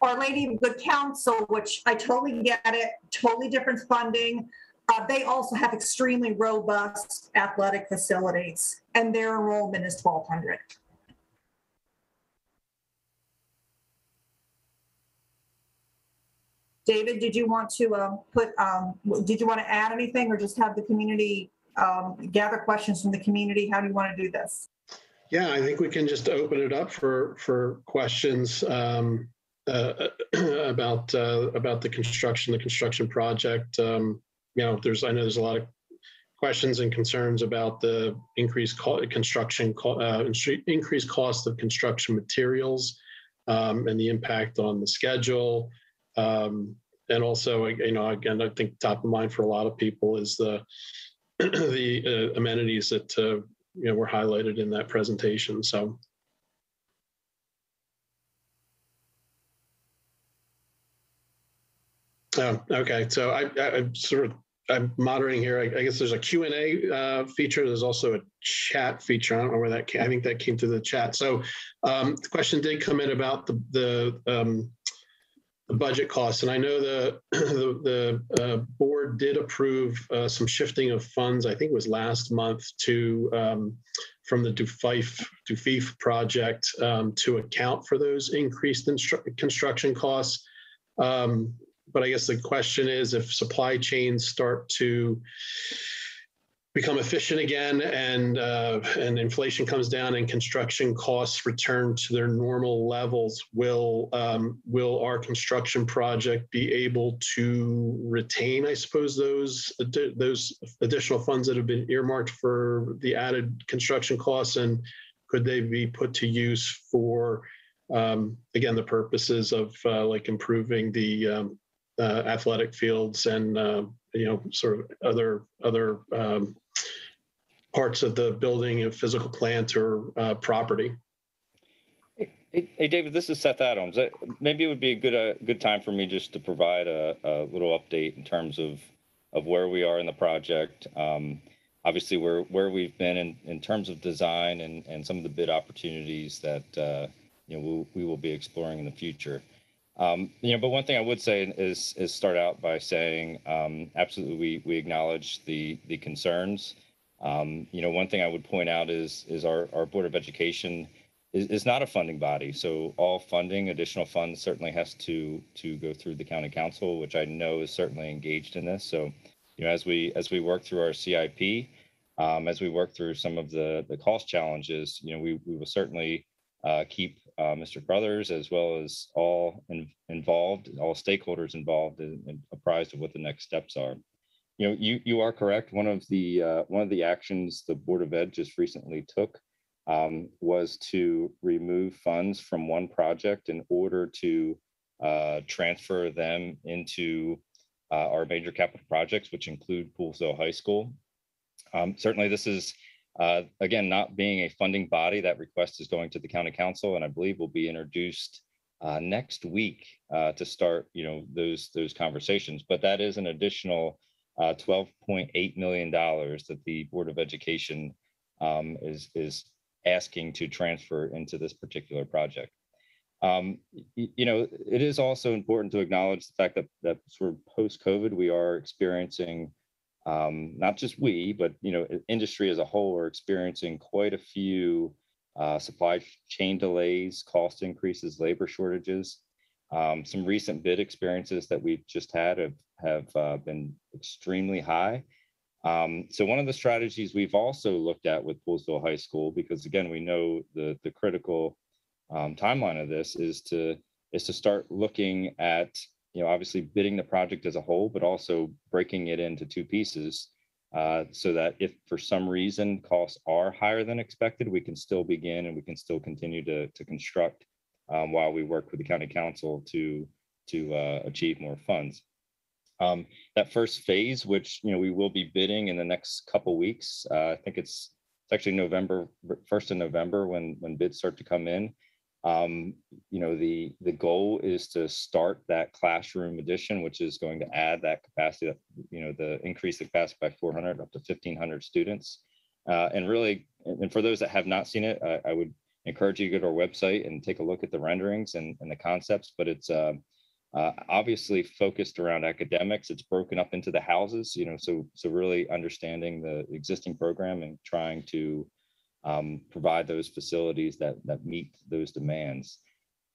Our Lady of Good Counsel, which I totally get it, totally different funding. Uh, they also have extremely robust athletic facilities and their enrollment is 1200. David, did you want to um, put, um, did you want to add anything or just have the community um, gather questions from the community? How do you want to do this? Yeah, I think we can just open it up for, for questions um, uh, about, uh, about the construction, the construction project. Um, You know, there's, I know there's a lot of questions and concerns about the increased co- construction, co- uh, increased cost of construction materials um, and the impact on the schedule. Um, And also, you know, again, I think top of mind for a lot of people is the, the uh, amenities that, uh, you know, were highlighted in that presentation. So Um, okay, so I, I, I'm sort of, I'm moderating here. I, I guess there's a Q and A uh, feature. There's also a chat feature. I don't know where that came. I think that came through the chat. So um, the question did come in about the, the, um, the budget costs. And I know the, the, the uh, board did approve uh, some shifting of funds. I think it was last month to, um, from the DuFief, DuFief project um, to account for those increased instru- construction costs. Um, but I guess the question is if supply chains start to become efficient again and uh, and inflation comes down and construction costs return to their normal levels, will um, will our construction project be able to retain, I suppose, those those additional funds that have been earmarked for the added construction costs, and could they be put to use for um, again the purposes of uh, like improving the um, uh, athletic fields and uh, you know sort of other other um, parts of the building and physical plant or uh, property. Hey, hey, David, this is Seth Adams. Maybe it would be a good, uh, good time for me just to provide a, a little update in terms of, of where we are in the project. Um, obviously, where, where we've been in, in terms of design and, and some of the bid opportunities that, uh, you know, we'll, we will be exploring in the future. Um, you know, but one thing I would say is, is start out by saying, um, absolutely, we, we acknowledge the, the concerns. Um, you know, one thing I would point out is, is our, our Board of Education is, is not a funding body. So all funding, additional funds certainly has to, to go through the county council, which I know is certainly engaged in this. So, you know, as we, as we work through our CIP, um, as we work through some of the, the cost challenges, you know, we, we will certainly uh, keep uh, Mr. Brothers as well as all in, involved, all stakeholders involved and, and apprised of what the next steps are. You know, you, you are correct. One of the, uh, one of the actions the Board of Ed just recently took um, was to remove funds from one project in order to uh, transfer them into uh, our major capital projects, which include Poolesville High School. Um, certainly, this is uh, again not being a funding body. That request is going to the county council, and I believe will be introduced uh, next week uh, to start, you know, those those conversations. But that is an additional uh, $12.8 million that the Board of Education um, is is asking to transfer into this particular project. Um, you know, it is also important to acknowledge the fact that that sort of post COVID, we are experiencing um, not just we, but you know, industry as a whole are experiencing quite a few uh, supply chain delays, cost increases, labor shortages. Um, some recent bid experiences that we've just had have have uh, been extremely high. Um, so one of the strategies we've also looked at with Poolesville High School, because again, we know the the critical um, timeline of this is to is to start looking at you know obviously bidding the project as a whole, but also breaking it into two pieces uh, so that if for some reason costs are higher than expected, we can still begin and we can still continue to, to construct um, while we work with the county council to, to uh, achieve more funds. Um, that first phase, which you know we will be bidding in the next couple weeks, uh, I think it's it's actually November first of November when when bids start to come in. Um, you know the the goal is to start that classroom addition, which is going to add that capacity, that, you know, the increase the capacity by 400 up to 1,500 students. Uh, and really, and for those that have not seen it, I, I, would encourage you to go to our website and take a look at the renderings and, and the concepts. But it's uh, uh, obviously focused around academics. It's broken up into the houses, you know, so so really understanding the existing program and trying to um, provide those facilities that that meet those demands.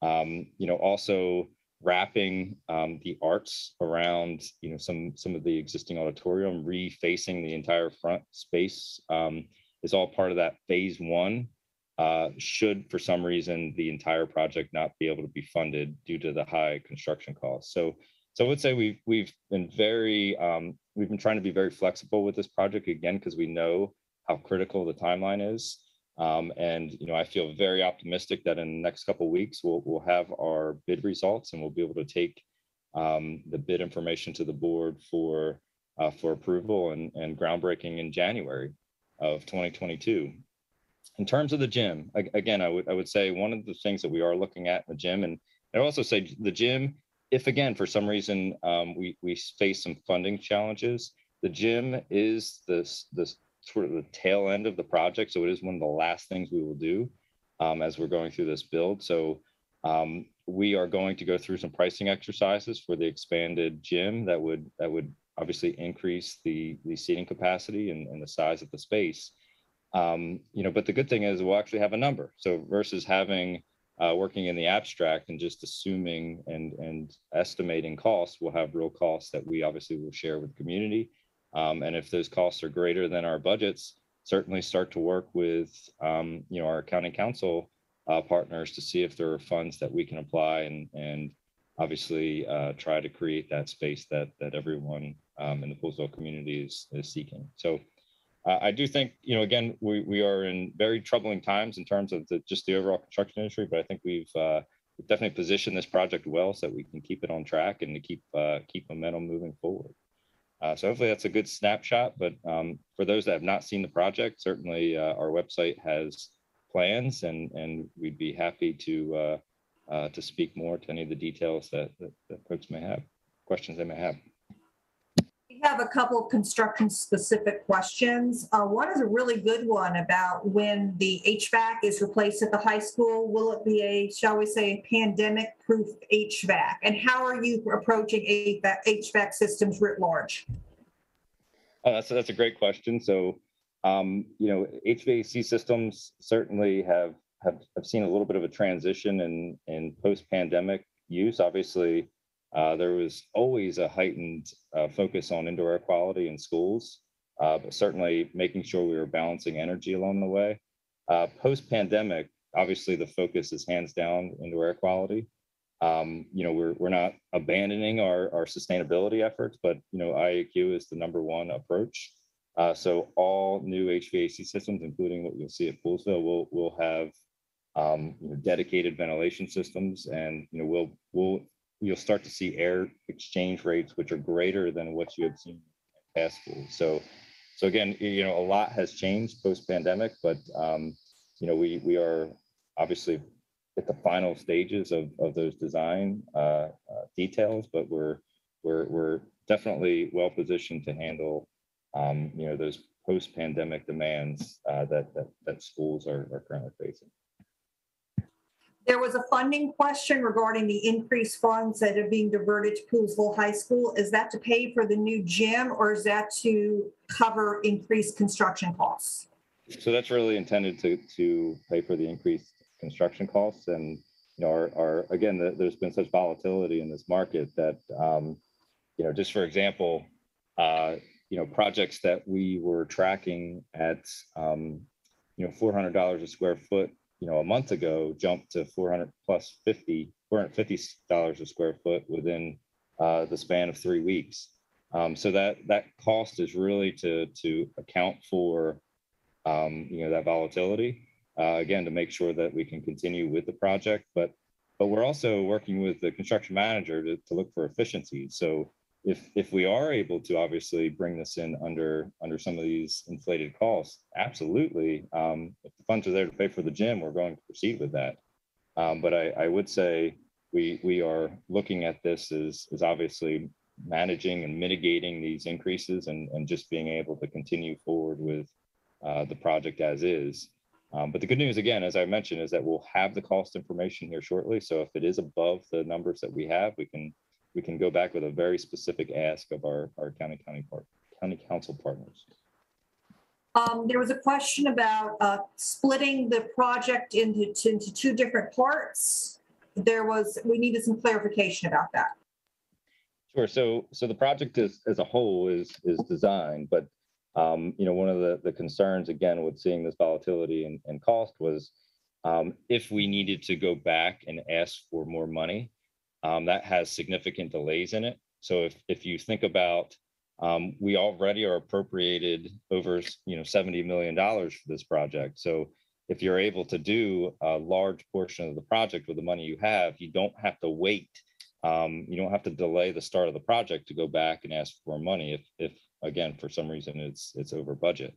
Um, you know, also wrapping um, the arts around, you know, some some of the existing auditorium, refacing the entire front space um, is all part of that phase one uh, should for some reason the entire project not be able to be funded due to the high construction costs. So, so I would say we've we've been very um, we've been trying to be very flexible with this project again because we know how critical the timeline is. Um, and you know, I feel very optimistic that in the next couple weeks we'll we'll have our bid results and we'll be able to take um, the bid information to the board for uh, for approval and, and groundbreaking in January of 2022 in terms of the gym, again, I would I would say one of the things that we are looking at in the gym, and I also say the gym, if again for some reason um, we we face some funding challenges, the gym is this this sort of the tail end of the project, so it is one of the last things we will do um, as we're going through this build. So um, we are going to go through some pricing exercises for the expanded gym that would that would obviously increase the the seating capacity and, and the size of the space. Um, you know, but the good thing is we'll actually have a number. So versus having uh, working in the abstract and just assuming and and estimating costs, we'll have real costs that we obviously will share with the community. Um, and if those costs are greater than our budgets, certainly start to work with um, you know our county council uh, partners to see if there are funds that we can apply and and obviously uh, try to create that space that that everyone um, in the Poolesville community is, is seeking. So uh, I do think, you know, again, we, we are in very troubling times in terms of the, just the overall construction industry, but I think we've, uh, definitely positioned this project well so that we can keep it on track and to keep uh, keep momentum moving forward. Uh, so hopefully that's a good snapshot. But um, for those that have not seen the project, certainly uh, our website has plans, and and we'd be happy to uh, to speak more to any of the details that, that, that folks may have, questions they may have. We have a couple of construction specific questions. Uh, one is a really good one about when the HVAC is replaced at the high school. Will it be a, shall we say, pandemic proof HVAC? And how are you approaching HVAC systems writ large? Oh, that's, that's a great question. So, um, you know, HVAC systems certainly have, have, have seen a little bit of a transition in, in post pandemic use. Obviously, uh, there was always a heightened uh, focus on indoor air quality in schools, uh, but certainly making sure we were balancing energy along the way. Uh, Post pandemic, obviously the focus is hands down indoor air quality. Um, you know, we're, we're not abandoning our, our sustainability efforts, but, you know, IAQ is the number one approach. Uh, so all new HVAC systems, including what you'll see at Poolesville, will, will have um, you know, dedicated ventilation systems and, you know, we'll, we'll you'll start to see air exchange rates which are greater than what you have seen in past schools. So, so again, you know, a lot has changed post pandemic, but um, you know, we we are obviously at the final stages of of those design uh, uh, details, but we're we're we're definitely well positioned to handle um, you know those post pandemic demands uh, that, that that schools are, are currently facing. There was a funding question regarding the increased funds that are being diverted to Poolesville High School. Is that to pay for the new gym or is that to cover increased construction costs? So that's really intended to, to pay for the increased construction costs. And, you know, our, our again, the, there's been such volatility in this market that, um, you know, just for example, uh, you know, projects that we were tracking at, um, you know, $400 a square foot you know, a month ago jumped to 400 plus 50, $450 a square foot within uh, the span of three weeks. Um, so that that cost is really to to account for um, you know that volatility uh, again to make sure that we can continue with the project, but but we're also working with the construction manager to, to look for efficiencies. So if if we are able to obviously bring this in under under some of these inflated costs, absolutely. Um, if the funds are there to pay for the gym, we're going to proceed with that. Um, but I, I would say we we are looking at this as as obviously managing and mitigating these increases and and just being able to continue forward with uh, the project as is. Um, but the good news, again, as I mentioned, is that we'll have the cost information here shortly. So if it is above the numbers that we have, we can we can go back with a very specific ask of our our county county part county council partners. Um, there was a question about, uh, splitting the project into, into two different parts. There was, we needed some clarification about that. Sure. So so the project is as a whole is is designed, but um, you know, one of the the concerns again with seeing this volatility and, and cost was um, if we needed to go back and ask for more money, um, that has significant delays in it. So if if you think about um, we already are appropriated over you know 70 million dollars for this project. So if you're able to do a large portion of the project with the money you have, you don't have to wait um, you don't have to delay the start of the project to go back and ask for money if, if again, for some reason it's it's over budget.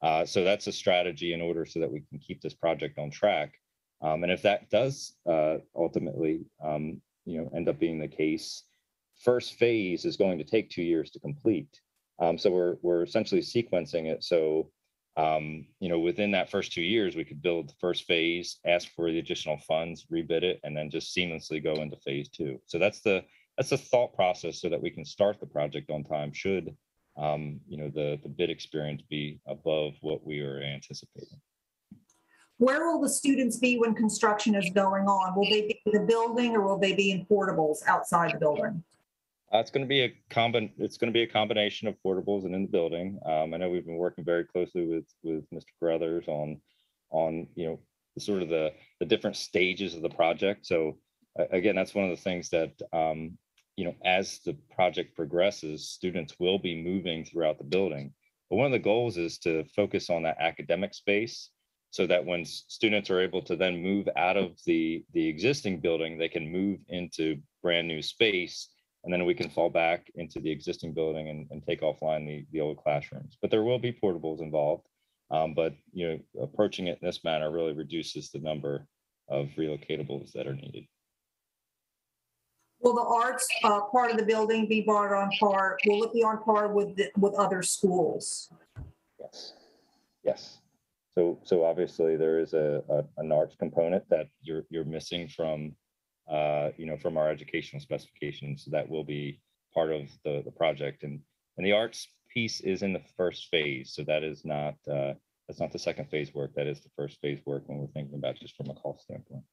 Uh, so that's a strategy in order so that we can keep this project on track. Um, and if that does uh, ultimately, um, you know, end up being the case, first phase is going to take two years to complete. Um, so we're we're essentially sequencing it so um, you know, within that first two years, we could build the first phase, ask for the additional funds, rebid it, and then just seamlessly go into phase two. So that's the that's the thought process so that we can start the project on time. Should um, you know the the bid experience be above what we are anticipating? Where will the students be when construction is going on? Will they be in the building or will they be in portables outside the building? It's going to be a combin. It's going to be a combination of portables and in the building. Um, I know we've been working very closely with with Mr. Brothers on on you know sort of the the different stages of the project. So again, that's one of the things that um, you know as the project progresses, students will be moving throughout the building. But one of the goals is to focus on that academic space so that when students are able to then move out of the the existing building, they can move into brand new space and then we can fall back into the existing building and, and take offline the, the old classrooms. But there will be portables involved. Um, but you know, approaching it in this manner really reduces the number of relocatables that are needed. Will the arts uh, part of the building be brought on par? Will it be on par with the, with other schools? Yes. Yes. So so obviously there is a, a an arts component that you're you're missing from uh, you know, from our educational specifications. That will be part of the, the project. And, and the arts piece is in the first phase. So that is not, uh, that's not the second phase work. That is the first phase work when we're thinking about just from a cost standpoint.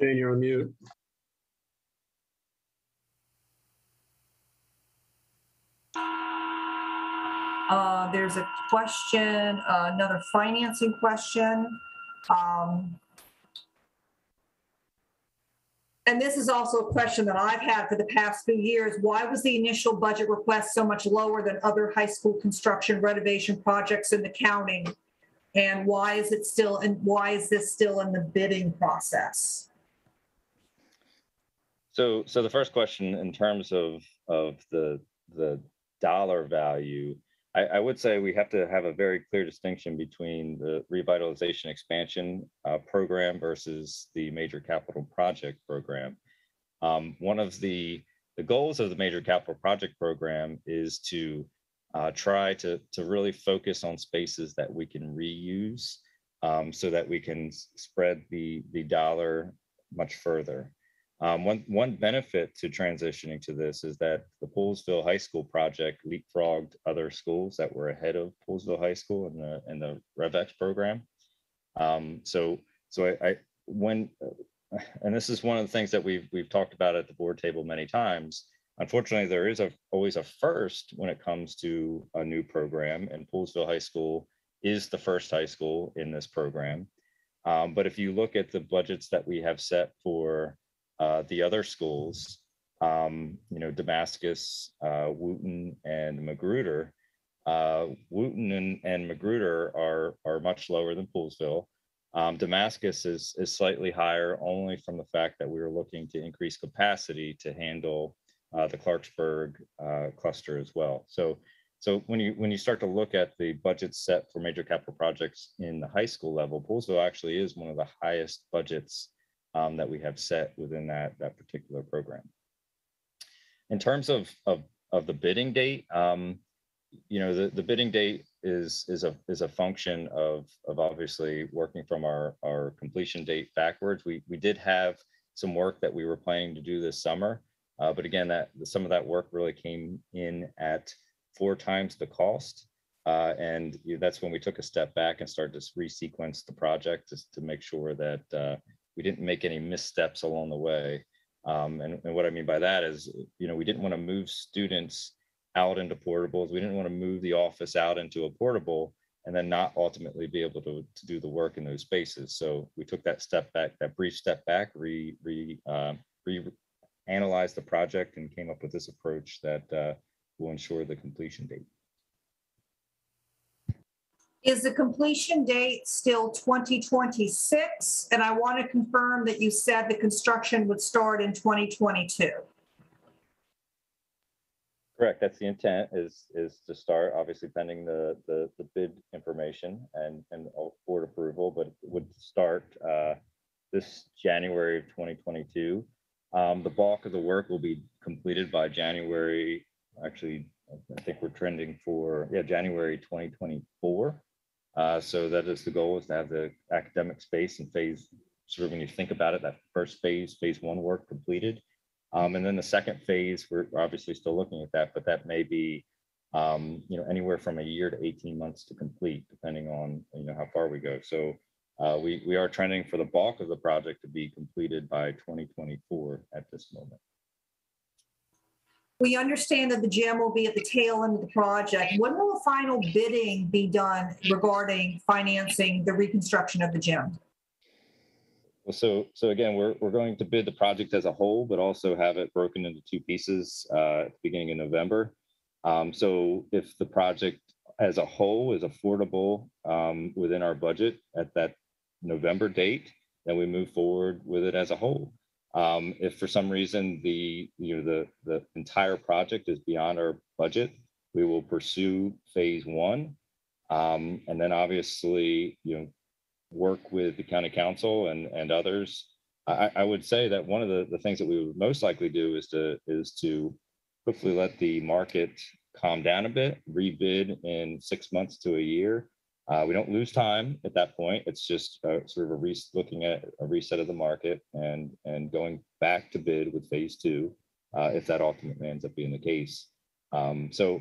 Jane, you're on mute. Uh, there's a question, uh, another financing question. Um, and this is also a question that I've had for the past few years. Why was the initial budget request so much lower than other high school construction renovation projects in the county? And why is it still, and why is this still in the bidding process? So, so the first question in terms of, of the, the dollar value, I, I would say we have to have a very clear distinction between the revitalization expansion uh, program versus the major capital project program. Um, one of the, the goals of the major capital project program is to uh, try to, to really focus on spaces that we can reuse um, so that we can spread the, the dollar much further. Um, one, one benefit to transitioning to this is that the Poolesville High School project leapfrogged other schools that were ahead of Poolesville High School in the, in the RevX program. Um, so so I, I when, uh, and this is one of the things that we've, we've talked about at the board table many times. Unfortunately, there is a, always a first when it comes to a new program and Poolesville High School is the first high school in this program. Um, but if you look at the budgets that we have set for uh, the other schools, um, you know, Damascus, uh, Wootton, and Magruder, uh, Wootton and, and Magruder are are much lower than Poolesville. Um, Damascus is is slightly higher only from the fact that we were looking to increase capacity to handle uh, the Clarksburg uh, cluster as well. So so when you when you start to look at the budget set for major capital projects in the high school level, Poolesville actually is one of the highest budgets um, that we have set within that that particular program. In terms of of, of the bidding date, um, you know the, the bidding date is is a is a function of of obviously working from our our completion date backwards. We we did have some work that we were planning to do this summer, uh, but again, that some of that work really came in at four times the cost. Uh, and that's when we took a step back and started to resequence the project just to make sure that uh, we didn't make any missteps along the way. Um, and, and, what I mean by that is, you know, we didn't want to move students out into portables. We didn't want to move the office out into a portable and then not ultimately be able to, to do the work in those spaces. So we took that step back, that brief step back, re, re, uh, re analyzed the project and came up with this approach that uh, will ensure the completion date. Is the completion date still 2026? And I want to confirm that you said the construction would start in 2022. Correct. That's the intent is is to start obviously pending the the, the bid information and and board approval, but it would start uh, this January of 2022. Um, the bulk of the work will be completed by January actually, I think we're trending for, yeah, January 2024. Uh, so that is the goal is to have the academic space and phase, sort of when you think about it, that first phase, phase one work completed. Um, and then the second phase, we're obviously still looking at that, but that may be, um, you know, anywhere from a year to 18 months to complete, depending on, you know, how far we go. So uh, we, we are trending for the bulk of the project to be completed by 2024 at this moment. We understand that the gym will be at the tail end of the project. When will the final bidding be done regarding financing the reconstruction of the gym? So so again, we're we're going to bid the project as a whole, but also have it broken into two pieces uh, at the beginning of November. Um, so if the project as a whole is affordable um, within our budget at that November date, then we move forward with it as a whole. Um, if for some reason the you know the the entire project is beyond our budget, we will pursue phase one, um, and then obviously you know work with the county council and and others. I, I would say that one of the, the things that we would most likely do is to is to hopefully let the market calm down a bit, rebid in six months to a year, uh, we don't lose time at that point. It's just uh, sort of a re- looking at a reset of the market and and going back to bid with phase two, uh, if that ultimately ends up being the case. Um, so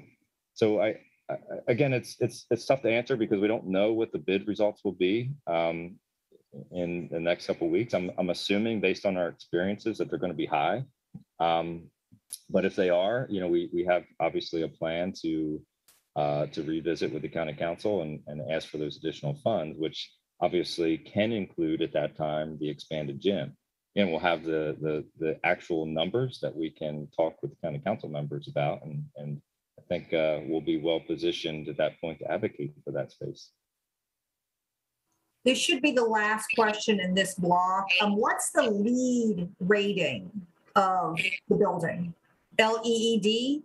so I, I, again, it's it's it's tough to answer because we don't know what the bid results will be um, in the next couple of weeks. I'm I'm assuming based on our experiences that they're going to be high. Um, but if they are, you know, we we have obviously a plan to uh, to revisit with the county council and, and ask for those additional funds, which obviously can include at that time the expanded gym. And we'll have the, the, the actual numbers that we can talk with the county council members about. And, and I think uh, we'll be well positioned at that point to advocate for that space. This should be the last question in this block. Um, what's the LEED rating of the building? LEED?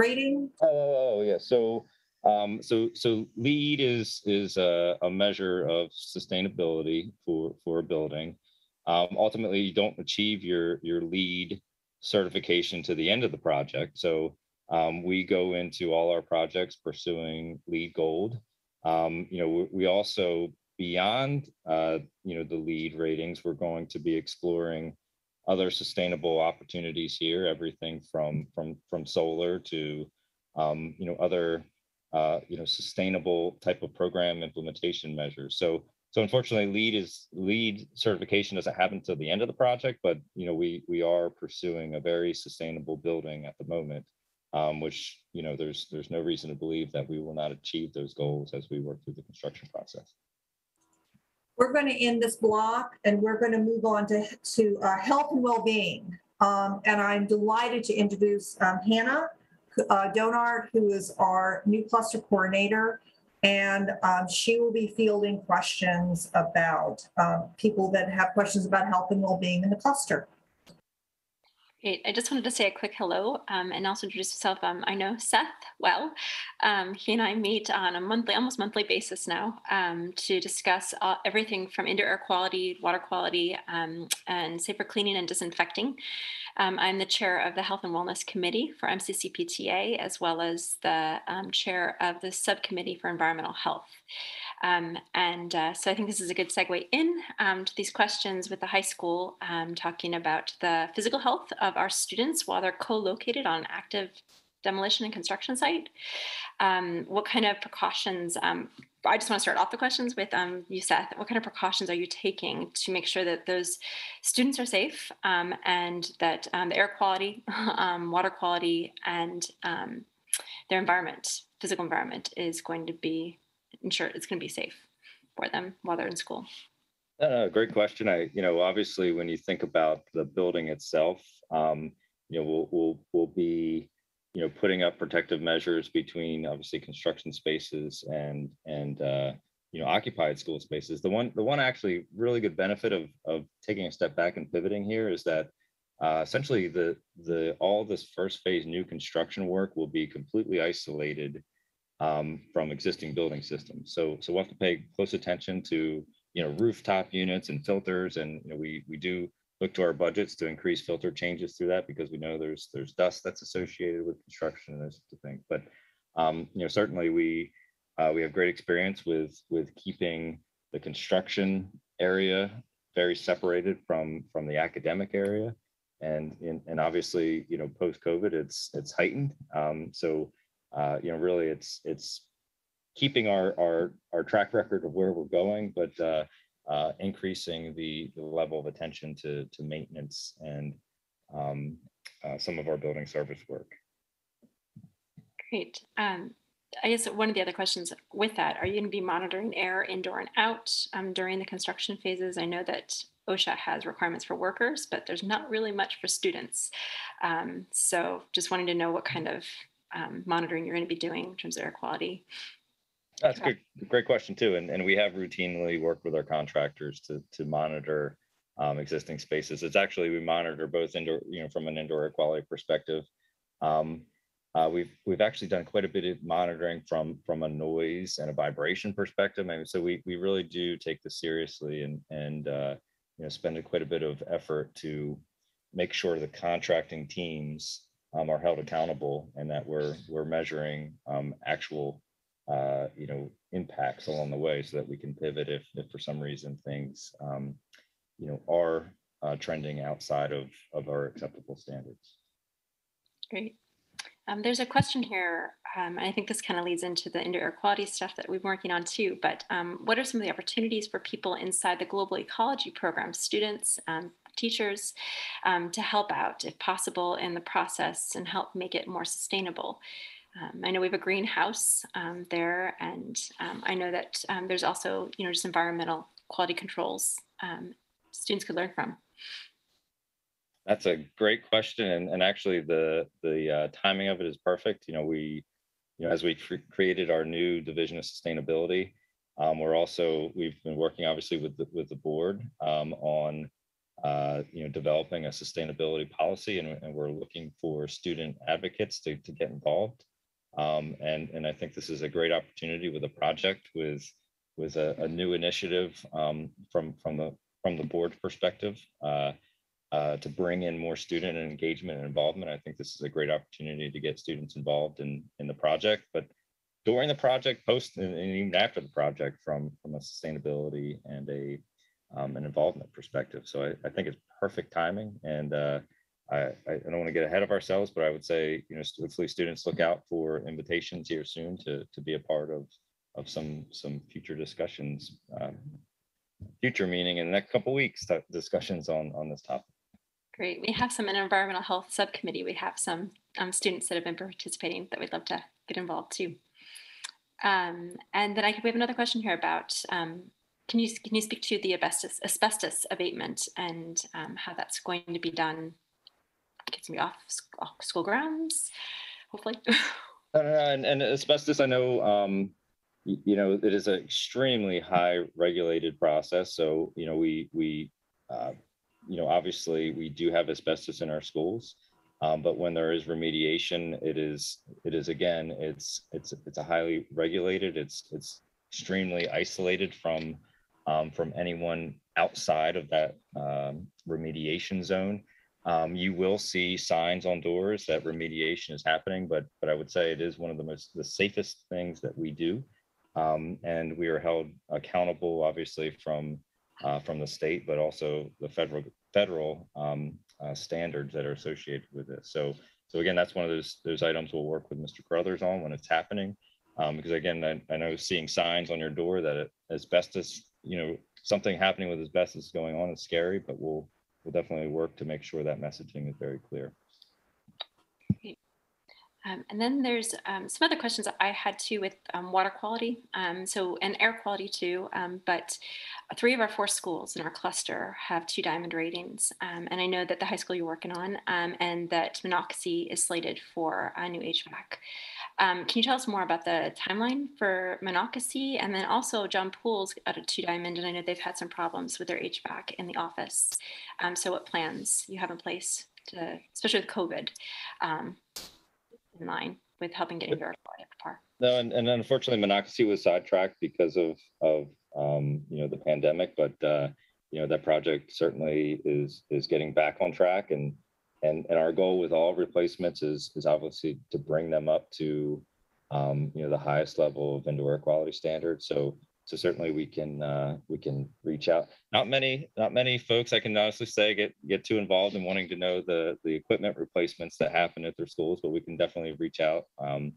Rating? Oh, oh yeah. So, um, so, so LEED is is a, a measure of sustainability for for a building. Um, ultimately, you don't achieve your your LEED certification to the end of the project. So um, we go into all our projects pursuing LEED Gold. Um, you know, we, we also beyond uh, you know the LEED ratings, we're going to be exploring other sustainable opportunities here, everything from from from solar to um, you know other uh, you know sustainable type of program implementation measures. So so unfortunately, LEED is LEED certification doesn't happen until the end of the project, but you know we we are pursuing a very sustainable building at the moment, um, which you know there's there's no reason to believe that we will not achieve those goals as we work through the construction process. We're going to end this block and we're going to move on to, to uh, health and well-being. Um, And I'm delighted to introduce um, Hannah uh, Donard, who is our new cluster coordinator. And um, she will be fielding questions about um, people that have questions about health and well-being in the cluster. Great. I just wanted to say a quick hello um, and also introduce myself. Um, I know Seth well. Um, he and I meet on a monthly, almost monthly basis now um, to discuss uh, everything from indoor air quality, water quality, um, and safer cleaning and disinfecting. Um, I'm the chair of the Health and Wellness Committee for MCCPTA, as well as the chair of the Subcommittee for Environmental Health. Um, and uh, so I think this is a good segue in um, to these questions with the high school, um, talking about the physical health of our students while they're co-located on active demolition and construction site. Um, what kind of precautions, um, I just want to start off the questions with um, you, Seth. What kind of precautions are you taking to make sure that those students are safe and that the air quality, water quality, and their environment, physical environment is going to be ensure it's going to be safe for them while they're in school? Uh, great question. I, you know, obviously when you think about the building itself, um, you know, we'll, we'll, we'll be, you know, putting up protective measures between obviously construction spaces and, and, uh, you know, occupied school spaces. The one, the one actually really good benefit of, of taking a step back and pivoting here is that uh, essentially the, the, all this first phase new construction work will be completely isolated um, from existing building systems. So, so we'll have to pay close attention to, you know, rooftop units and filters. And, you know, we, we do look to our budgets to increase filter changes through that because we know there's, there's dust that's associated with construction and those things. But, um, you know, certainly we, uh, we have great experience with, with keeping the construction area very separated from, from the academic area. And, in, and obviously, you know, post COVID, it's, it's heightened. Um, so, uh, you know, really it's it's keeping our our our track record of where we're going, but uh, uh, increasing the, the level of attention to to maintenance and um, uh, some of our building service work. Great. Um, I guess one of the other questions with that, are you going to be monitoring air indoor and out um, during the construction phases? I know that OSHA has requirements for workers, but there's not really much for students. Um, so just wanting to know what kind of um, monitoring you're going to be doing in terms of air quality? That's a good, great question too. And, and we have routinely worked with our contractors to, to monitor um, existing spaces. It's actually, we monitor both indoor, you know, from an indoor air quality perspective. Um, uh, we've we've actually done quite a bit of monitoring from from a noise and a vibration perspective. and so we we really do take this seriously and and uh, you know spend quite a bit of effort to make sure the contracting teams um, are held accountable and that we're we're measuring um, actual uh, you know impacts along the way so that we can pivot if, if for some reason things um, you know are uh, trending outside of of our acceptable standards. Great. Um, there's a question here, um, and I think this kind of leads into the indoor air quality stuff that we've been working on too. But um, what are some of the opportunities for people inside the global ecology program, students, um, teachers um, to help out if possible in the process and help make it more sustainable. Um, I know we have a greenhouse um, there, and um, I know that um, there's also, you know, just environmental quality controls um, students could learn from. That's a great question, and, and actually the the uh, timing of it is perfect. You know, we, you know, as we cre created our new division of sustainability, um, we're also we've been working obviously with the with the board on uh, you know, developing a sustainability policy, and, and, we're looking for student advocates to, to get involved. Um, and and I think this is a great opportunity with a project with with a, a new initiative um, from from the from the board's perspective uh, uh, to bring in more student engagement and involvement. I think this is a great opportunity to get students involved in in the project, but during the project, post, and even after the project, from from a sustainability and a um, an involvement perspective. So I, I, think it's perfect timing. And uh, I, I don't want to get ahead of ourselves, but I would say, you know, hopefully students look out for invitations here soon to, to be a part of, of some, some future discussions, um, future meaning in the next couple weeks, discussions on, on this topic. Great. We have some in environmental health subcommittee. We have some um, students that have been participating that we'd love to get involved too. Um, and then I we have another question here about um, can you can you speak to the asbestos asbestos abatement and um, how that's going to be done? Gets me off, off school grounds, hopefully. Uh, and, and asbestos, I know, um, y- you know, it is an extremely high regulated process. So, you know, we, we, uh, you know, obviously we do have asbestos in our schools. Um, but when there is remediation, it is, it is again, it's, it's, it's a highly regulated, it's, it's extremely isolated from, um, from anyone outside of that, um, remediation zone. Um, you will see signs on doors that remediation is happening, but but I would say it is one of the most the safest things that we do. Um, and we are held accountable, obviously, from uh, from the state, but also the federal federal um, uh, standards that are associated with this. So so again, that's one of those those items we'll work with Mr. Crothers on when it's happening. Um, because again, I, I know seeing signs on your door that it, asbestos, you know, something happening with asbestos is going on is scary, but we'll we'll definitely work to make sure that messaging is very clear. Um, and then there's um, some other questions I had too with um, water quality, um, so and air quality too. um, but three of our four schools in our cluster have two diamond ratings, um, and I know that the high school you're working on and that Monocacy is slated for a new HVAC. Um, can you tell us more about the timeline for Monocacy and then also John Poole's at a two diamond, and I know they've had some problems with their HVAC in the office. Um, so what plans you have in place to, especially with COVID? Um, in line with helping getting your up to par. No, and, and unfortunately, Monocacy was sidetracked because of of um, you know the pandemic, but uh, you know that project certainly is is getting back on track, and and and our goal with all replacements is is obviously to bring them up to um, you know the highest level of indoor air quality standards. So so certainly we can uh, we can reach out. Not many not many folks I can honestly say get get too involved in wanting to know the the equipment replacements that happen at their schools, but we can definitely reach out um,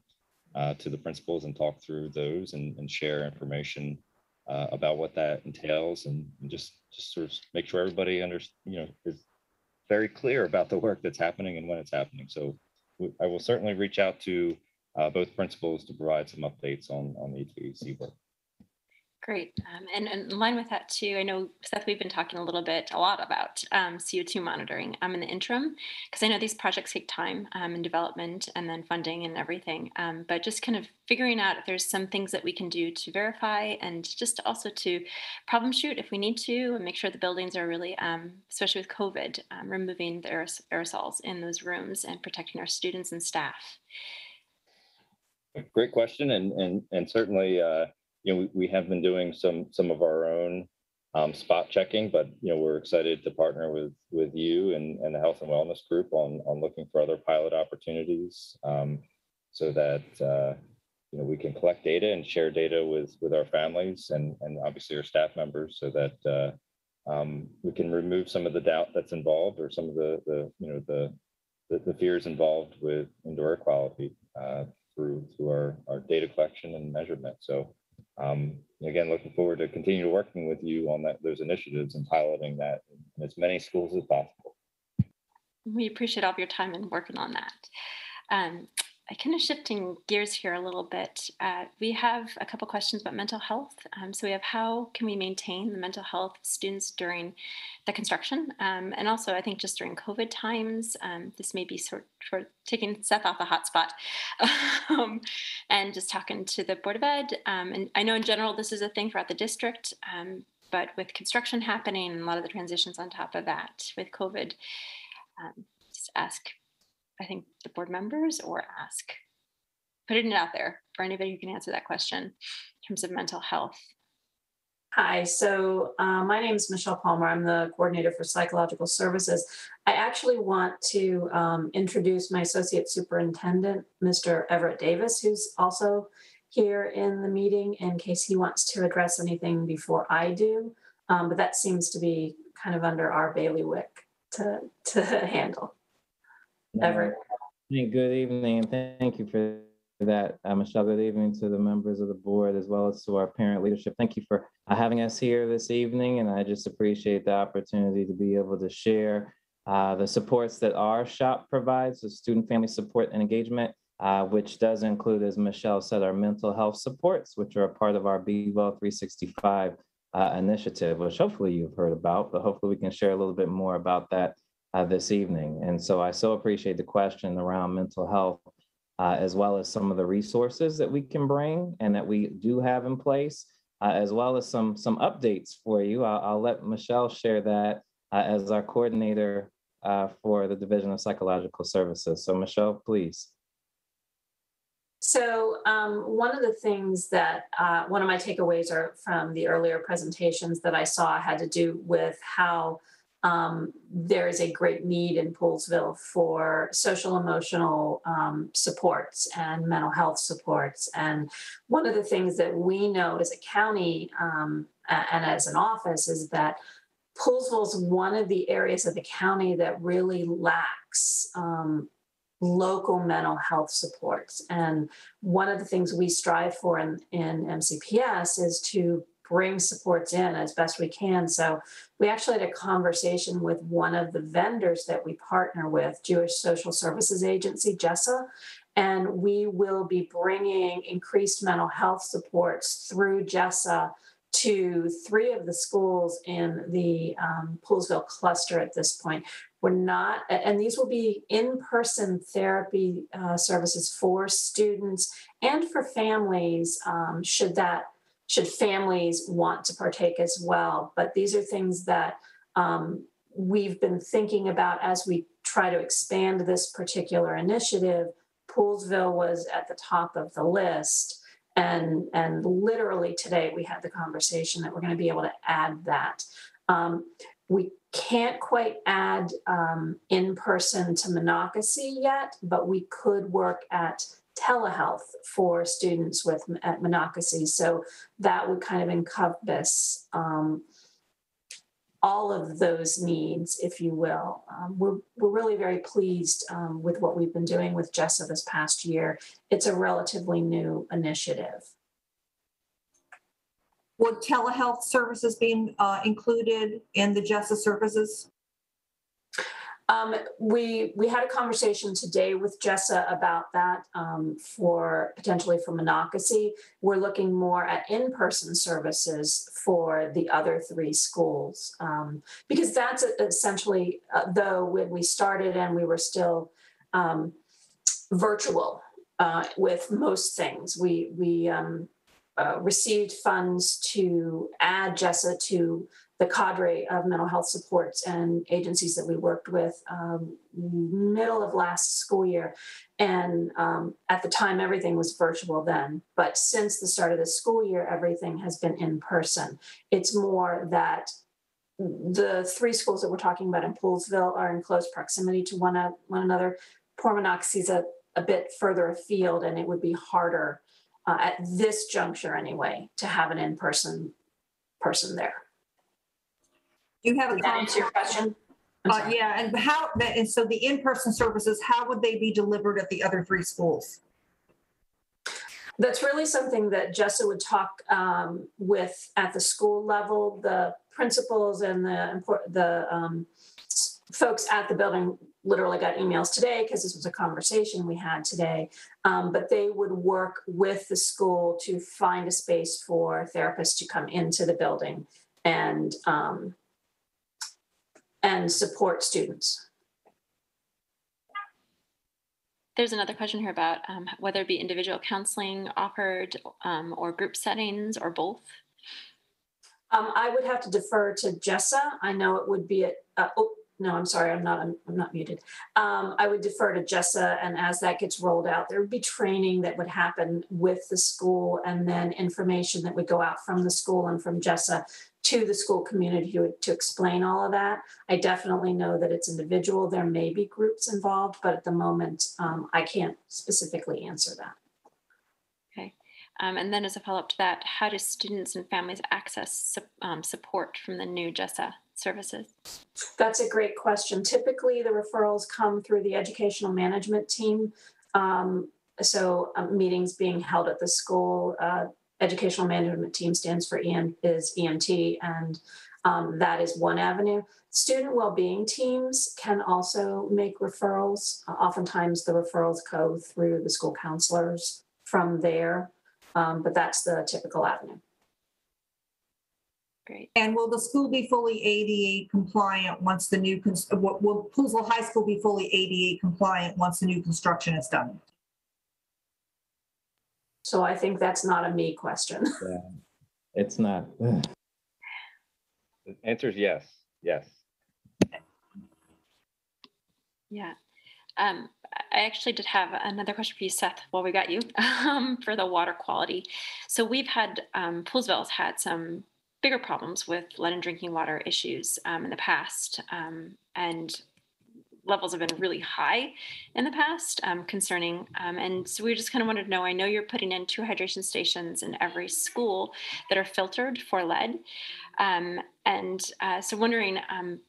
uh, to the principals and talk through those and, and share information uh, about what that entails and, and just just sort of make sure everybody under you know is very clear about the work that's happening and when it's happening. So I will certainly reach out to uh, both principals to provide some updates on on the HVAC work. Great. Um, and, and in line with that too, I know Seth, we've been talking a little bit, a lot about um, CO2 monitoring um, in the interim, because I know these projects take time um, and development and then funding and everything. Um, but just kind of figuring out if there's some things that we can do to verify and just also to problem shoot if we need to and make sure the buildings are really, um, especially with COVID, um, removing the aeros- aerosols in those rooms and protecting our students and staff. Great question, and and and certainly, uh, you know, we, we have been doing some some of our own um, spot checking, but you know, we're excited to partner with with you and and the Health and Wellness Group on on looking for other pilot opportunities, um, so that uh, you know we can collect data and share data with with our families and and obviously our staff members, so that uh, um, we can remove some of the doubt that's involved or some of the the you know the the, the fears involved with indoor air quality. Uh, through through our, our data collection and measurement. So um, again, looking forward to continue working with you on that those initiatives and piloting that in as many schools as possible. We appreciate all of your time and working on that. Um, kind of shifting gears here a little bit. Uh, we have a couple questions about mental health. Um, so we have how can we maintain the mental health of students during the construction, um, and also I think just during COVID times. Um, this may be sort of taking Seth off the hotspot, um, and just talking to the Board of Ed. Um, and I know in general this is a thing throughout the district, um, but with construction happening and a lot of the transitions on top of that with COVID, just ask I think the board members or ask, putting it out there for anybody who can answer that question in terms of mental health. Hi, so uh, my name is Michelle Palmer. I'm the coordinator for psychological services. I actually want to um, introduce my associate superintendent, Mr. Everett Davis, who's also here in the meeting in case he wants to address anything before I do. Um, but that seems to be kind of under our bailiwick to, to handle. Good evening, and thank you for that, uh, Michelle. Good evening to the members of the board as well as to our parent leadership. Thank you for uh, having us here this evening, and I just appreciate the opportunity to be able to share uh, the supports that our shop provides, the student family support and engagement, uh, which does include, as Michelle said, our mental health supports, which are a part of our Be Well 365 uh, initiative, which hopefully you've heard about, but hopefully we can share a little bit more about that uh, this evening. And so I so appreciate the question around mental health, uh, as well as some of the resources that we can bring and that we do have in place, uh, as well as some some updates for you. I'll, I'll let Michelle share that uh, as our coordinator uh, for the Division of Psychological Services. So Michelle, please. So um, one of the things that uh, one of my takeaways are from the earlier presentations that I saw had to do with how um, there is a great need in Poolesville for social emotional um, supports and mental health supports. And one of the things that we know as a county um, and as an office is that Poolesville is one of the areas of the county that really lacks um, local mental health supports. And one of the things we strive for in, in MCPS is to bring supports in as best we can. So we actually had a conversation with one of the vendors that we partner with, Jewish Social Services Agency, JESSA, and we will be bringing increased mental health supports through JESSA to three of the schools in the um, Poolesville cluster at this point. We're not, and these will be in person therapy uh, services for students and for families, um, should that, should families want to partake as well. But these are things that um, we've been thinking about as we try to expand this particular initiative. Poolesville was at the top of the list. And, and literally today we had the conversation that we're going to be able to add that. Um, we can't quite add um, in person to Monocacy yet, but we could work at telehealth for students with at Monocacy. So that would kind of encompass um, all of those needs, if you will. Um, we're, we're really very pleased um, with what we've been doing with JESSA this past year. It's a relatively new initiative. Would telehealth services be uh, included in the JESA services? Um, we we had a conversation today with Jessa about that um, for potentially for Monocacy. We're looking more at in-person services for the other three schools um, because that's essentially uh, though when we started and we were still um, virtual uh, with most things. We we um, uh, received funds to add Jessa to the cadre of mental health supports and agencies that we worked with um, middle of last school year. And um, at the time everything was virtual then but since the start of the school year everything has been in person. It's more that the three schools that we're talking about in Poolesville are in close proximity to one, one another. Poor monocacy is a, a bit further afield and it would be harder uh, at this juncture anyway to have an in-person person there you have a Did that answer your question? Uh, yeah, and how, and so the in-person services, how would they be delivered at the other three schools? That's really something that Jessa would talk um, with at the school level. The principals and the the um, folks at the building literally got emails today because this was a conversation we had today. Um, but they would work with the school to find a space for therapists to come into the building and um, and support students. There's another question here about um, whether it be individual counseling offered um, or group settings or both. Um, I would have to defer to Jessa. I know it would be at, uh, oh, no, I'm sorry, I'm not, I'm, I'm not muted. Um, I would defer to Jessa and as that gets rolled out, there would be training that would happen with the school and then information that would go out from the school and from Jessa to the school community to, to explain all of that. I definitely know that it's individual. There may be groups involved, but at the moment, um, I can't specifically answer that. Okay. Um, and then as a follow-up to that, how do students and families access um, support from the new JESA services? That's a great question. Typically, the referrals come through the educational management team. Um, so um, meetings being held at the school, uh, educational management team stands for EM is EMT, and um, that is one avenue. Student well-being teams can also make referrals. Uh, oftentimes, the referrals go through the school counselors from there, um, but that's the typical avenue. Great. And will the school be fully ADA compliant once the new, cons- uh, will, will Poolesville High School be fully ADA compliant once the new construction is done? So I think that's not a me question. Yeah. It's not. The answer is yes, yes. Yeah. Um, I actually did have another question for you, Seth, while we got you um, for the water quality. So we've had, um, Poolesville's had some bigger problems with lead and drinking water issues um, in the past. Um, and levels have been really high in the past um, concerning. Um, and so we just kind of wanted to know, I know you're putting in two hydration stations in every school that are filtered for lead. Um, and uh, so wondering um,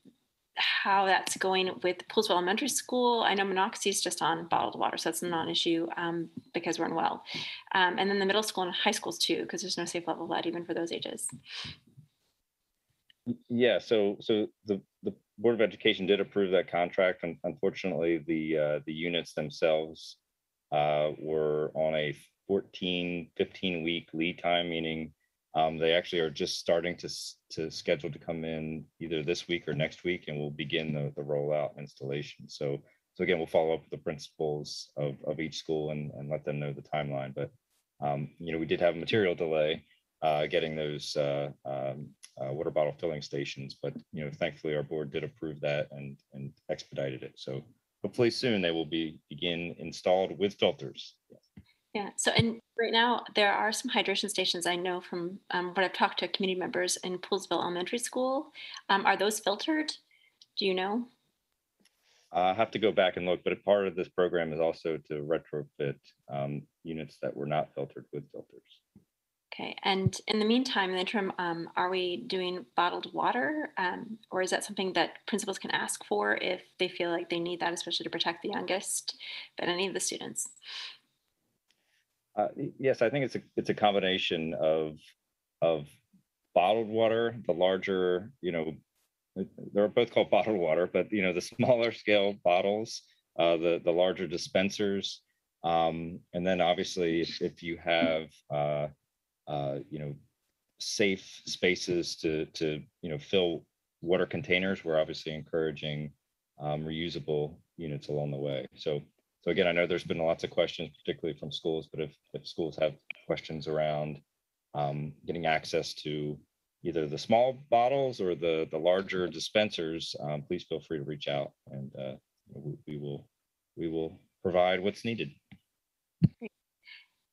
how that's going with Poolesville Elementary School. I know Monocacy is just on bottled water, so that's a non-issue um, because we're in well. Um, and then the middle school and high schools too, because there's no safe level of lead even for those ages. Yeah, so, so the, the Board of Education did approve that contract, and unfortunately, the, uh, the units themselves uh, were on a 14, 15 week lead time, meaning um, they actually are just starting to, to schedule to come in either this week or next week, and we'll begin the, the rollout installation. So, so again, we'll follow up with the principals of, of each school and, and let them know the timeline. But, um, you know, we did have a material delay uh, getting those uh, um, uh, water bottle filling stations, but, you know, thankfully our board did approve that and, and expedited it. So hopefully soon they will be, begin installed with filters. Yeah. So, and right now there are some hydration stations I know from um, what I've talked to community members in Poolesville Elementary School. Um, are those filtered? Do you know? I have to go back and look, but a part of this program is also to retrofit um, units that were not filtered with filters. Okay. And in the meantime, in the interim, um, are we doing bottled water? Um, or is that something that principals can ask for if they feel like they need that, especially to protect the youngest, but any of the students? Uh, yes, I think it's a it's a combination of of bottled water, the larger, you know, they're both called bottled water, but you know, the smaller scale bottles, uh, the the larger dispensers, um, and then obviously if, if you have uh, uh, you know safe spaces to to you know fill water containers, we're obviously encouraging um, reusable units along the way. So so again, I know there's been lots of questions, particularly from schools, but if, if schools have questions around um, getting access to either the small bottles or the, the larger dispensers, um, please feel free to reach out and uh, we, we will, we will provide what's needed.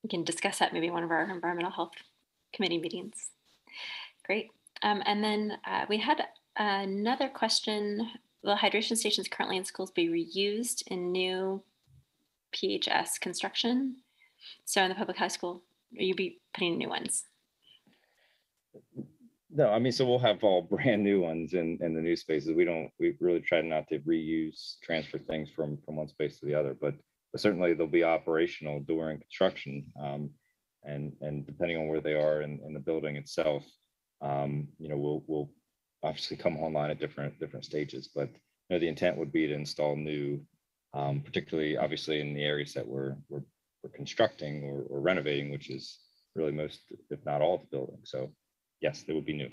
We can discuss that maybe one of our environmental health committee meetings. Great. Um, and then uh, we had another question. Will hydration stations currently in schools be reused in new PHS construction? So in the public high school, will you be putting in new ones? No, I mean, so we'll have all brand new ones in, in the new spaces. We don't, we really try not to reuse, transfer things from, from one space to the other, but but certainly they'll be operational during construction. Um, and, and depending on where they are in, in the building itself, um, you know, we'll, we'll obviously come online at different, different stages, but you know, the intent would be to install new, um, particularly obviously in the areas that we're, we're, we're constructing or, or renovating, which is really most, if not all of the building. So yes, they would be new.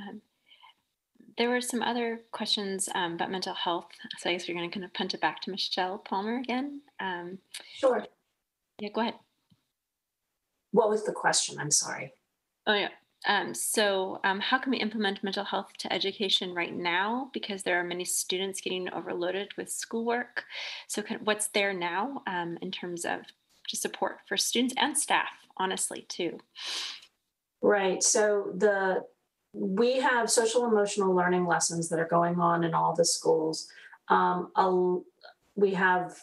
Um, there were some other questions um, about mental health. So I guess we're going to kind of punt it back to Michelle Palmer again. Um, Sure. yeah, go ahead. What was the question? I'm sorry. Oh, yeah. Um, so, um, how can we implement mental health to education right now? Because there are many students getting overloaded with schoolwork. So, can, what's there now um, in terms of just support for students and staff, honestly, too? Right. So the we have social emotional learning lessons that are going on in all the schools. Um, we have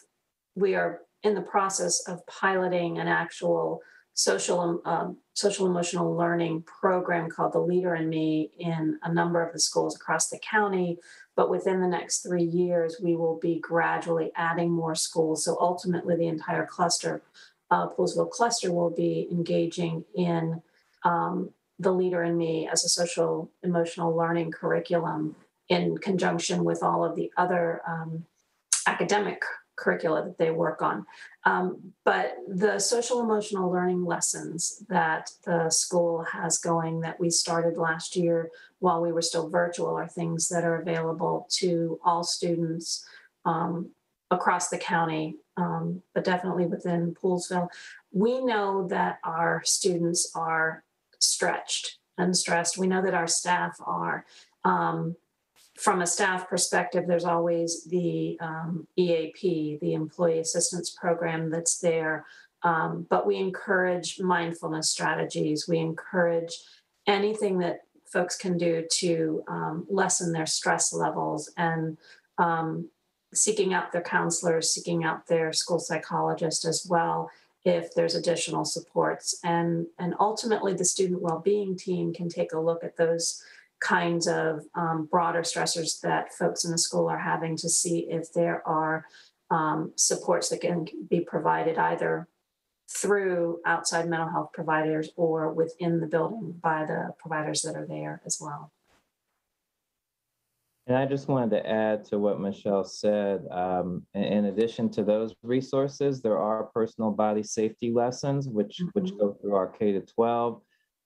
we are in the process of piloting an actual social um, social emotional learning program called the Leader in Me in a number of the schools across the county. But within the next three years, we will be gradually adding more schools. So ultimately, the entire cluster, uh, Poolesville cluster, will be engaging in um, the leader in me as a social emotional learning curriculum in conjunction with all of the other um, academic curricula that they work on. Um, but the social emotional learning lessons that the school has going that we started last year while we were still virtual are things that are available to all students um, across the county, um, but definitely within Poolesville. We know that our students are stretched and stressed. We know that our staff are. Um, from a staff perspective, there's always the um, EAP, the Employee Assistance Program that's there. Um, but we encourage mindfulness strategies. We encourage anything that folks can do to um, lessen their stress levels and um, seeking out their counselors, seeking out their school psychologist as well if there's additional supports. And, and ultimately, the student well-being team can take a look at those kinds of um, broader stressors that folks in the school are having to see if there are um, supports that can be provided either through outside mental health providers or within the building by the providers that are there as well. And I just wanted to add to what Michelle said. Um, in, addition to those resources, there are personal body safety lessons, which which go through our K to 12.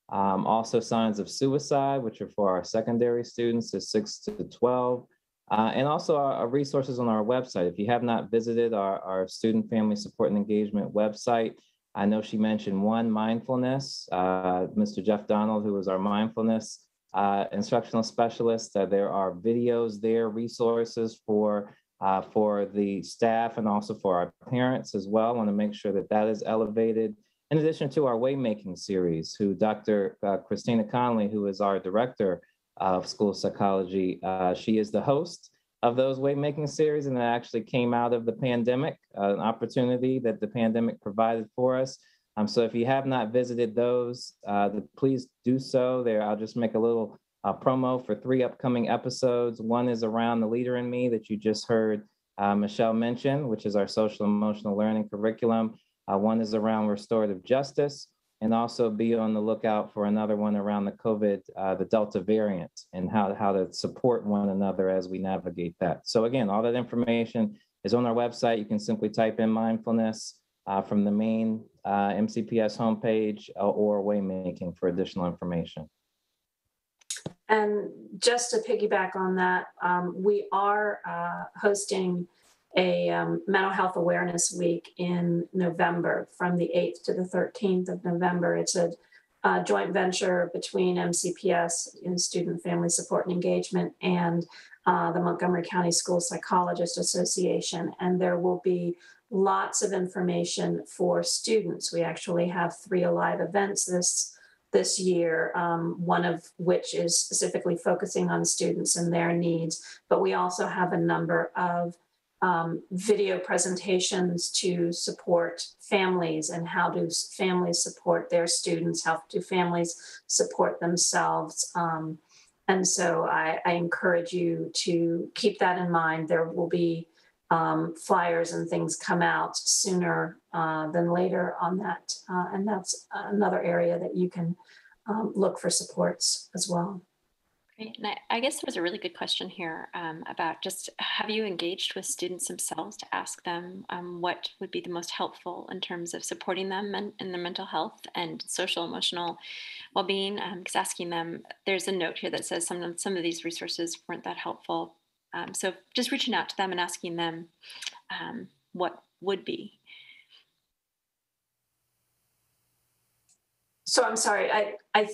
Um, also, signs of suicide, which are for our secondary students, is 6 to 12. Uh, and also our, our, resources on our website. If you have not visited our, our student family support and engagement website, I know she mentioned one mindfulness. Uh, Mr. Jeff Donald, who was our mindfulness uh, instructional specialist, uh, there are videos there, resources for uh, for the staff and also for our parents as well. Want to make sure that that is elevated in addition to our Waymaking series, who Dr. Uh, Christina Conley, who is our director of school psychology, uh, she is the host of those Waymaking series, and that actually came out of the pandemic, uh, an opportunity that the pandemic provided for us. Um, so if you have not visited those, uh, please do so. There, I'll just make a little uh, promo for three upcoming episodes. One is around the leader in me that you just heard uh, Michelle mention, which is our social emotional learning curriculum. Uh, one is around restorative justice, and also be on the lookout for another one around the COVID, uh, the Delta variant, and how, how to support one another as we navigate that. So again, all that information is on our website. You can simply type in mindfulness uh, from the main uh, MCPS homepage uh, or Waymaking for additional information. And just to piggyback on that, um, we are uh, hosting a um, mental health awareness week in November from the 8th to the 13th of November. It's a, a joint venture between MCPS and Student Family Support and Engagement and uh, the Montgomery County School Psychologist Association. And there will be lots of information for students. We actually have three alive events this this year, um, one of which is specifically focusing on students and their needs. But we also have a number of um, video presentations to support families and how do families support their students, how do families support themselves. Um, and so I, I, encourage you to keep that in mind. There will be um, flyers and things come out sooner uh, than later on that. Uh, and that's another area that you can um, look for supports as well. Great. And I, I, guess there was a really good question here um, about just have you engaged with students themselves to ask them um, what would be the most helpful in terms of supporting them in, in their mental health and social emotional well-being? Because um, asking them, there's a note here that says some some of these resources weren't that helpful. Um, so just reaching out to them and asking them um, what would be. So I'm sorry. I I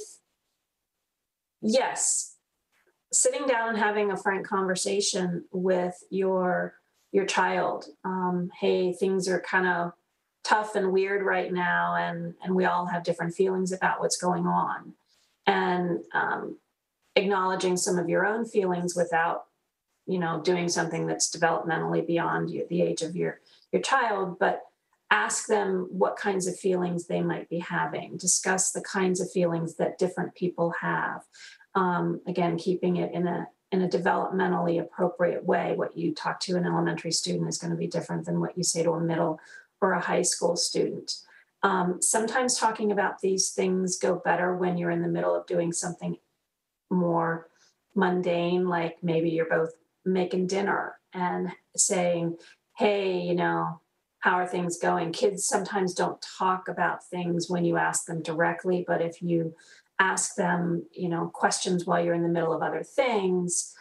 yes sitting down and having a frank conversation with your your child um, hey things are kind of tough and weird right now and and we all have different feelings about what's going on and um, acknowledging some of your own feelings without you know doing something that's developmentally beyond you, the age of your your child but ask them what kinds of feelings they might be having discuss the kinds of feelings that different people have um, again, keeping it in a in a developmentally appropriate way. What you talk to an elementary student is going to be different than what you say to a middle or a high school student. Um, sometimes talking about these things go better when you're in the middle of doing something more mundane, like maybe you're both making dinner and saying, hey, you know, how are things going? Kids sometimes don't talk about things when you ask them directly, but if you ask them, you know, questions while you're in the middle of other things,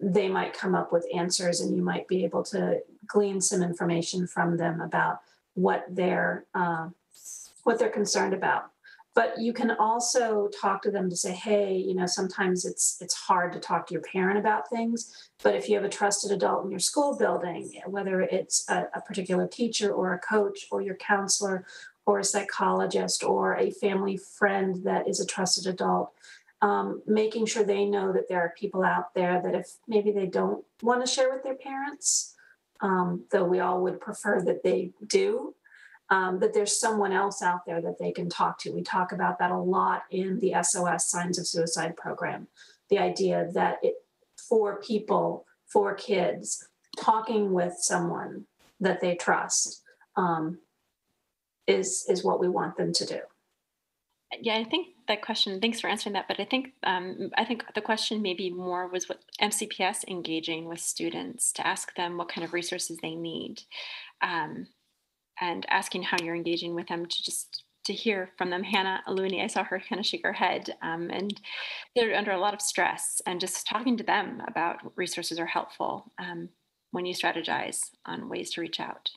they might come up with answers and you might be able to glean some information from them about what they're uh, what they're concerned about but you can also talk to them to say hey you know sometimes it's it's hard to talk to your parent about things but if you have a trusted adult in your school building whether it's a, a particular teacher or a coach or your counselor or a psychologist or a family friend that is a trusted adult um, making sure they know that there are people out there that if maybe they don't want to share with their parents um, though we all would prefer that they do um, that there's someone else out there that they can talk to. We talk about that a lot in the SOS Signs of Suicide program. The idea that it, for people, for kids, talking with someone that they trust um, is is what we want them to do. Yeah, I think that question. Thanks for answering that. But I think um, I think the question maybe more was what MCPS engaging with students to ask them what kind of resources they need. Um, and asking how you're engaging with them to just to hear from them. Hannah O'Looney, I saw her kind of shake her head, um, and they're under a lot of stress. And just talking to them about resources are helpful um, when you strategize on ways to reach out.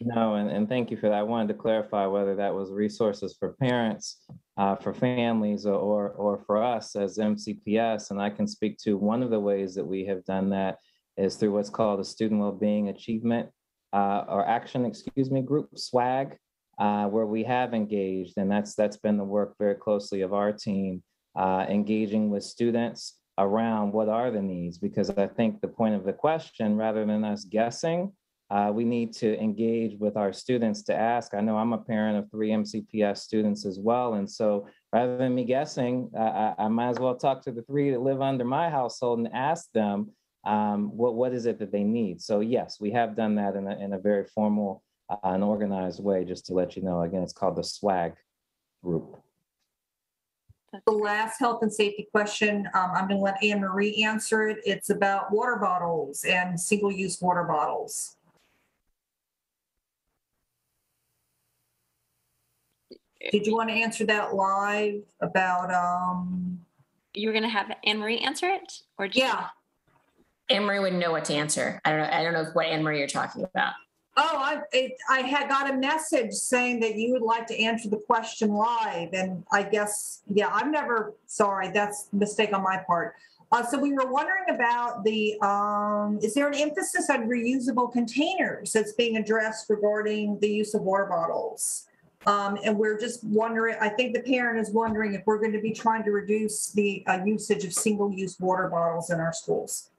No, and, and thank you for that. I wanted to clarify whether that was resources for parents, uh, for families, or, or, or for us as MCPS. And I can speak to one of the ways that we have done that is through what's called a Student Wellbeing Achievement uh, or action, excuse me, group swag, uh, where we have engaged, and that's that's been the work very closely of our team, uh, engaging with students around what are the needs, because I think the point of the question, rather than us guessing, uh, we need to engage with our students to ask. I know I'm a parent of three MCPS students as well, and so rather than me guessing, I, I might as well talk to the three that live under my household and ask them um, what, what is it that they need? So yes, we have done that in a, in a very formal uh, and organized way, just to let you know, again, it's called the SWAG group. The last health and safety question, um, I'm gonna let Anne Marie answer it. It's about water bottles and single-use water bottles. Did you want to answer that live about, um, You were going to have Anne Marie answer it, or did you- yeah, Anne Marie wouldn't know what to answer. I don't know. I don't know what Anne Marie you're talking about. Oh, I, it, I had got a message saying that you would like to answer the question live, and I guess, yeah, I'm never, sorry, that's mistake on my part. Uh, so we were wondering about the, um, is there an emphasis on reusable containers that's being addressed regarding the use of water bottles? Um, and we're just wondering, I think the parent is wondering if we're going to be trying to reduce the uh, usage of single-use water bottles in our schools.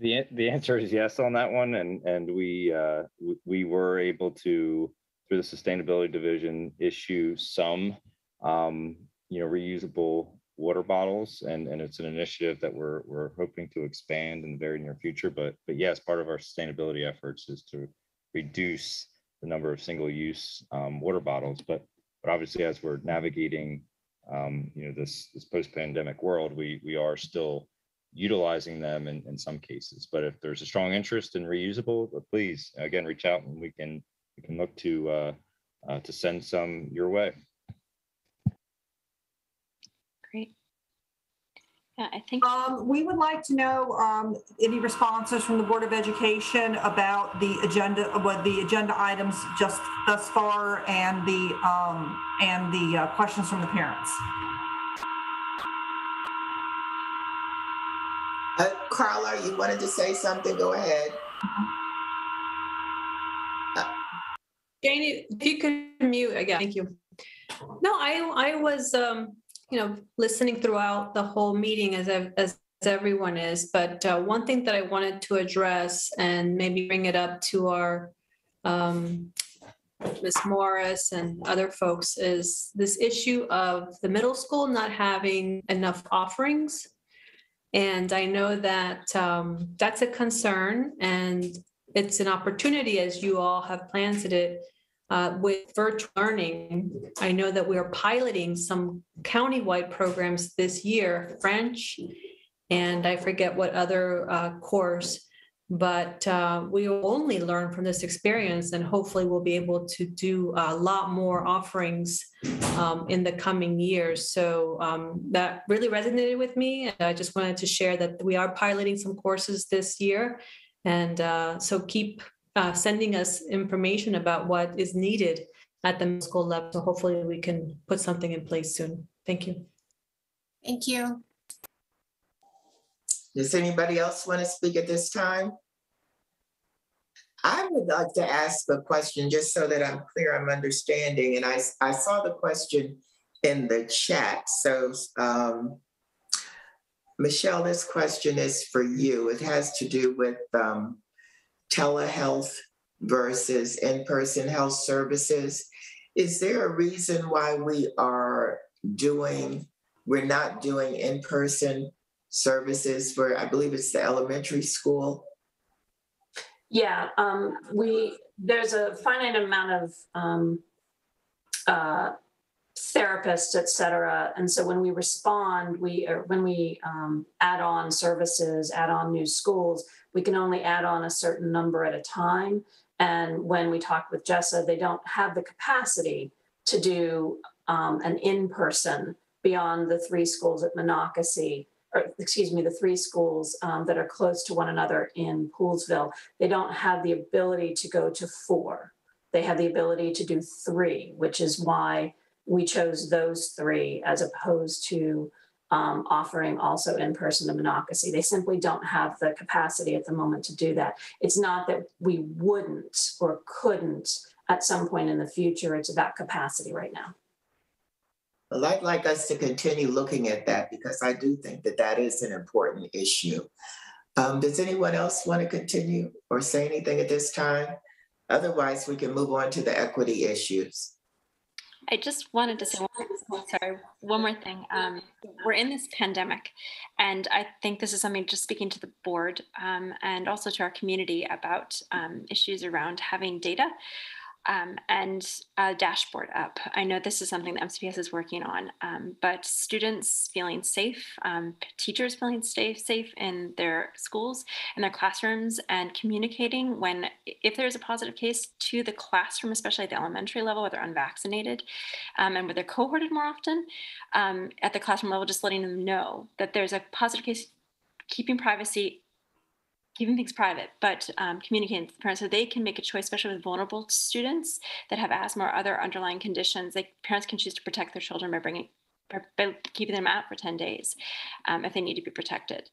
The, the answer is yes on that one, and, and we, uh, we- we were able to, through the Sustainability Division, issue some, um, you know, reusable water bottles, and, and it's an initiative that we're, we're hoping to expand in the very near future, but, but yes, part of our sustainability efforts is to reduce the number of single-use, um, water bottles, but, but obviously, as we're navigating, um, you know, this, this post-pandemic world, we, we are still utilizing them in, in some cases. But if there's a strong interest in reusable, uh, please, again, reach out and we can, we can look to, uh, uh, to send some your way. Great. Yeah, I think Um, we would like to know, um, any responses from the Board of Education about the agenda, what the agenda items just thus far and the, um, and the uh, questions from the parents. Uh, Karla, you wanted to say something? Go ahead. Janie, if you could mute again, thank you. No, I, I was, um, you know, listening throughout the whole meeting as, ev- as everyone is, but, uh, one thing that I wanted to address and maybe bring it up to our, um, Ms. Morris and other folks is this issue of the middle school not having enough offerings. And I know that, um, that's a concern and it's an opportunity as you all have planted it uh, with virtual learning. I know that we are piloting some countywide programs this year, French and I forget what other uh, course. But uh, we will only learn from this experience, and hopefully, we'll be able to do a lot more offerings um, in the coming years. So um, that really resonated with me. And I just wanted to share that we are piloting some courses this year. And uh, so keep uh, sending us information about what is needed at the middle school level. So hopefully, we can put something in place soon. Thank you. Thank you. Does anybody else want to speak at this time? I would like to ask a question just so that I'm clear, I'm understanding, and I, I saw the question in the chat. So, um, Michelle, this question is for you. It has to do with um, telehealth versus in-person health services. Is there a reason why we are doing, we're not doing in-person services for, I believe it's the elementary school? Yeah, um, we, there's a finite amount of, um, uh, therapists, et cetera. And so when we respond, we, or when we, um, add on services, add on new schools, we can only add on a certain number at a time. And when we talk with Jessa, they don't have the capacity to do, um, an in-person beyond the three schools at Monocacy or excuse me, the three schools um, that are close to one another in Poolesville, they don't have the ability to go to four. They have the ability to do three, which is why we chose those three as opposed to um, offering also in person to Monocacy. They simply don't have the capacity at the moment to do that. It's not that we wouldn't or couldn't at some point in the future, it's about capacity right now. Well, I'd like us to continue looking at that because I do think that that is an important issue. Um, does anyone else want to continue or say anything at this time? Otherwise, we can move on to the equity issues. I just wanted to say one, sorry, one more thing. Um, we're in this pandemic, and I think this is something just speaking to the board um, and also to our community about um, issues around having data um, and a dashboard up. I know this is something that MCPS is working on, um, but students feeling safe, um, teachers feeling safe, safe in their schools, in their classrooms, and communicating when, if there's a positive case to the classroom, especially at the elementary level where they're unvaccinated um, and where they're cohorted more often, um, at the classroom level, just letting them know that there's a positive case, keeping privacy keeping things private, but um, communicating with parents so they can make a choice, especially with vulnerable students that have asthma or other underlying conditions. Like parents can choose to protect their children by bringing by keeping them out for 10 days um, if they need to be protected.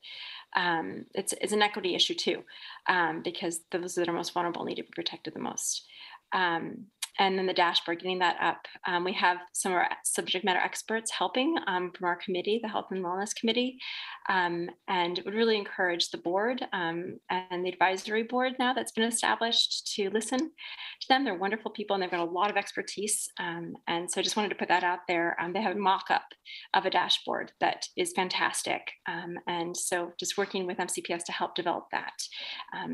Um, it's, it's an equity issue too, um, because those that are most vulnerable need to be protected the most. Um, and then the dashboard, getting that up. Um, we have some of our subject matter experts helping um, from our committee, the Health and Wellness Committee, um, and would really encourage the board um, and the advisory board now that's been established to listen to them. They're wonderful people and they've got a lot of expertise. Um, and so I just wanted to put that out there. Um, they have a mock-up of a dashboard that is fantastic. and so just working with MCPS to help develop that.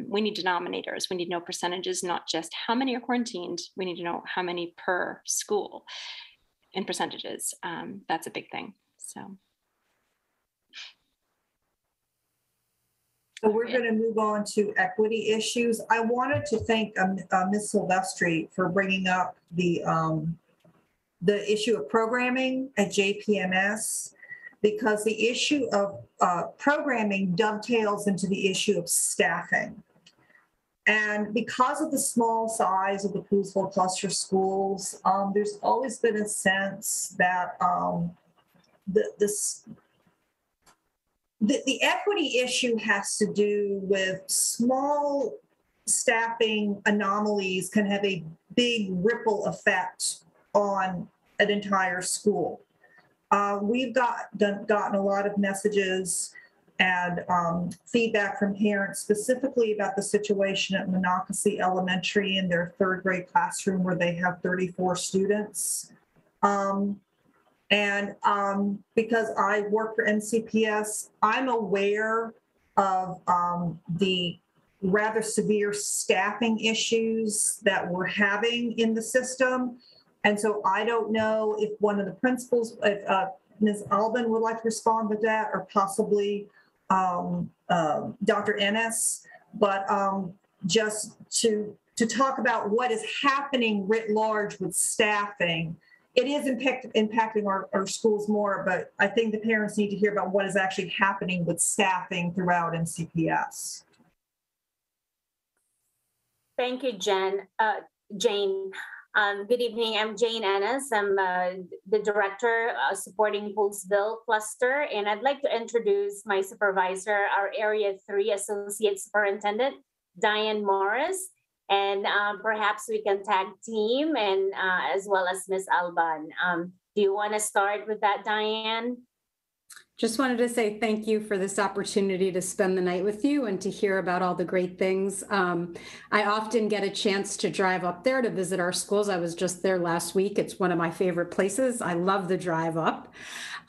we need denominators. We need no percentages, not just how many are quarantined. We need to know know how many per school in percentages. Um, that's a big thing. So. So we're going to move on to equity issues. I wanted to thank um, uh, Ms. Silvestre for bringing up the um, the issue of programming at JPMS because the issue of uh, programming dovetails into the issue of staffing. And because of the small size of the Poolesville cluster schools, um, there's always been a sense that um, the, this, the, the equity issue has to do with small staffing anomalies can have a big ripple effect on an entire school. Uh, we've got done, gotten a lot of messages and um, feedback from parents specifically about the situation at Monocacy Elementary in their third grade classroom where they have 34 students. Um, and um, because I work for MCPS, I'm aware of um, the rather severe staffing issues that we're having in the system. And so I don't know if one of the principals, if uh, Ms. Alban would like to respond to that or possibly um, um, Dr. Ennis, but um, just to, to talk about what is happening writ large with staffing. It is impact, impacting our, our schools more, but I think the parents need to hear about what is actually happening with staffing throughout MCPS. Thank you, Jen. Uh, Jane. Um, good evening. I'm Jane Ennis. I'm uh, the director uh, supporting Poolesville Cluster, and I'd like to introduce my supervisor, our Area 3 Associate Superintendent, Diane Morris. And um, perhaps we can tag team and uh, as well as Miss Alban. Um, do you want to start with that, Diane? Just wanted to say thank you for this opportunity to spend the night with you and to hear about all the great things. Um, I often get a chance to drive up there to visit our schools. I was just there last week. It's one of my favorite places. I love the drive up.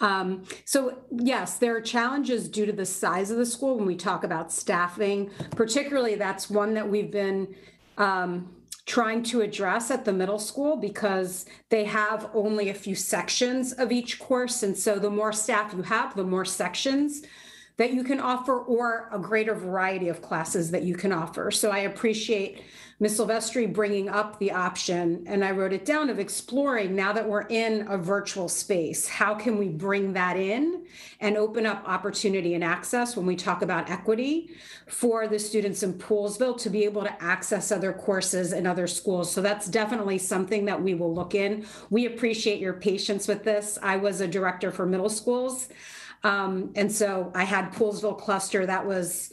Um, so yes, there are challenges due to the size of the school when we talk about staffing. Particularly, that's one that we've been um, trying to address at the middle school because they have only a few sections of each course. And so the more staff you have, the more sections that you can offer or a greater variety of classes that you can offer. So I appreciate Ms. Silvestre bringing up the option, and I wrote it down of exploring now that we're in a virtual space, how can we bring that in and open up opportunity and access when we talk about equity for the students in Poolesville to be able to access other courses in other schools. So that's definitely something that we will look in. We appreciate your patience with this. I was a director for middle schools. Um, and so I had Poolesville cluster that was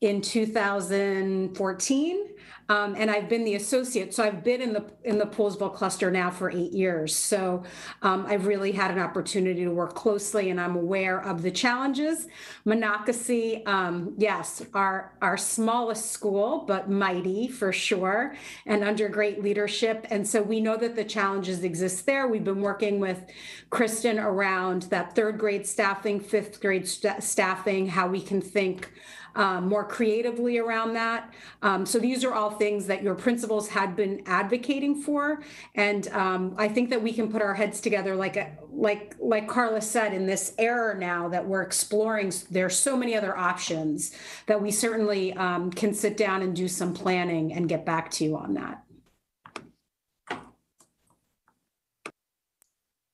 in 2014 um, and I've been the associate. So I've been in the in the Poolesville cluster now for eight years. So um, I've really had an opportunity to work closely, and I'm aware of the challenges. Monocacy, um, yes, our our smallest school, but mighty for sure, and under great leadership. And so we know that the challenges exist there. We've been working with Kristen around that third grade staffing, fifth grade st- staffing, how we can think um, more creatively around that. Um, so these are all things that your principals had been advocating for, and um, I think that we can put our heads together, like like like Karla said, in this era now that we're exploring. There's so many other options that we certainly um, can sit down and do some planning and get back to you on that.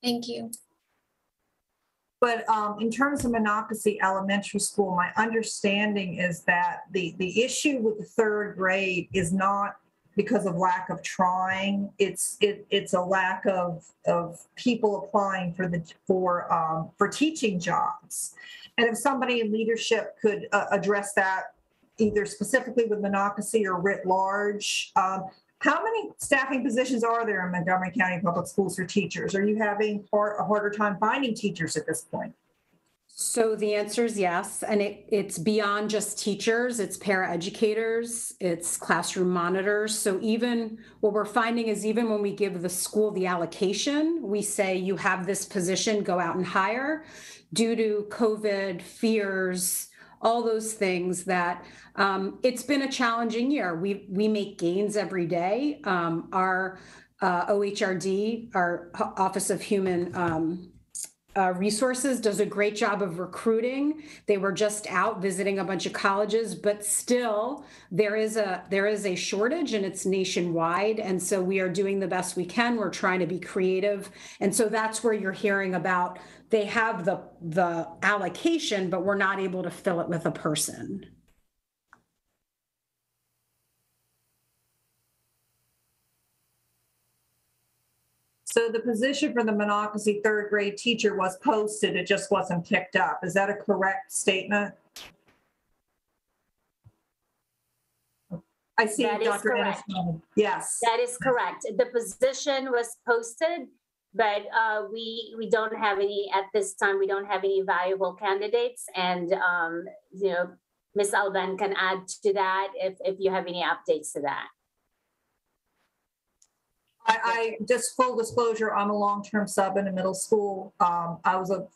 Thank you. But um, in terms of Monocacy Elementary School, my understanding is that the, the issue with the third grade is not because of lack of trying. It's it, it's a lack of of people applying for the for um, for teaching jobs. And if somebody in leadership could uh, address that either specifically with Monocacy or writ large, um, how many staffing positions are there in Montgomery County Public Schools for teachers? Are you having hard, a harder time finding teachers at this point? So the answer is yes, and it, it's beyond just teachers, it's paraeducators, it's classroom monitors. So even what we're finding is even when we give the school the allocation, we say you have this position, go out and hire. Due to COVID fears, all those things that um, it's been a challenging year. We we make gains every day. Um, our uh, OHRD, our Office of Human um, uh, Resources, does a great job of recruiting. They were just out visiting a bunch of colleges, but still there is a there is a shortage, and it's nationwide. And so we are doing the best we can. We're trying to be creative, and so that's where you're hearing about they have the the allocation, but we're not able to fill it with a person. So the position for the Monocacy third grade teacher was posted, it just wasn't picked up. Is that a correct statement? I see That is Dr. Ennis. correct. Yes. That is correct. The position was posted, but uh, we, we don't have any, at this time, we don't have any valuable candidates. And, um, you know, Ms. Alban can add to that if, if you have any updates to that. I, I, just full disclosure, I'm a long-term sub in a middle school. Um, I was a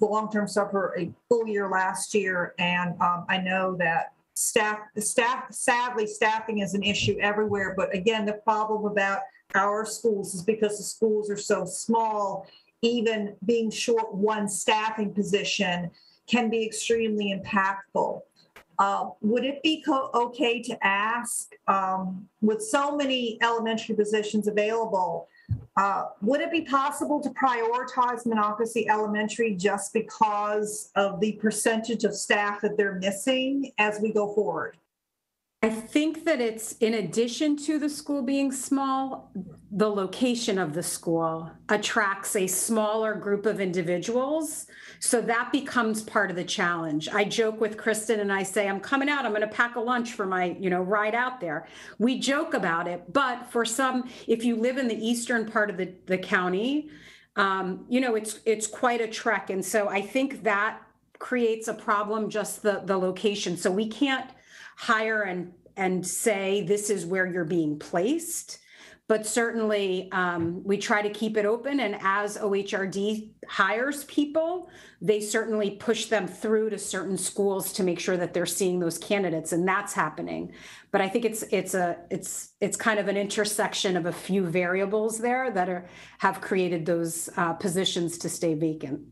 long-term sub for a full year last year, and um, I know that staff, staff, sadly, staffing is an issue everywhere. But again, the problem about our schools is because the schools are so small, even being short one staffing position can be extremely impactful. Uh, Would it be okay to ask, um, with so many elementary positions available, uh, would it be possible to prioritize Monocacy Elementary just because of the percentage of staff that they're missing as we go forward? I think that it's in addition to the school being small, the location of the school attracts a smaller group of individuals. So that becomes part of the challenge. I joke with Kristen and I say, I'm coming out, I'm going to pack a lunch for my, you know, ride out there. We joke about it, but for some, if you live in the eastern part of the, the county, um, you know, it's, it's quite a trek. And so I think that creates a problem, just the, the location. So we can't hire and, and say, this is where you're being placed. But certainly, um, we try to keep it open. And as OHRD hires people, they certainly push them through to certain schools to make sure that they're seeing those candidates. And that's happening. But I think it's, it's a, it's, it's kind of an intersection of a few variables there that are, have created those uh, positions to stay vacant.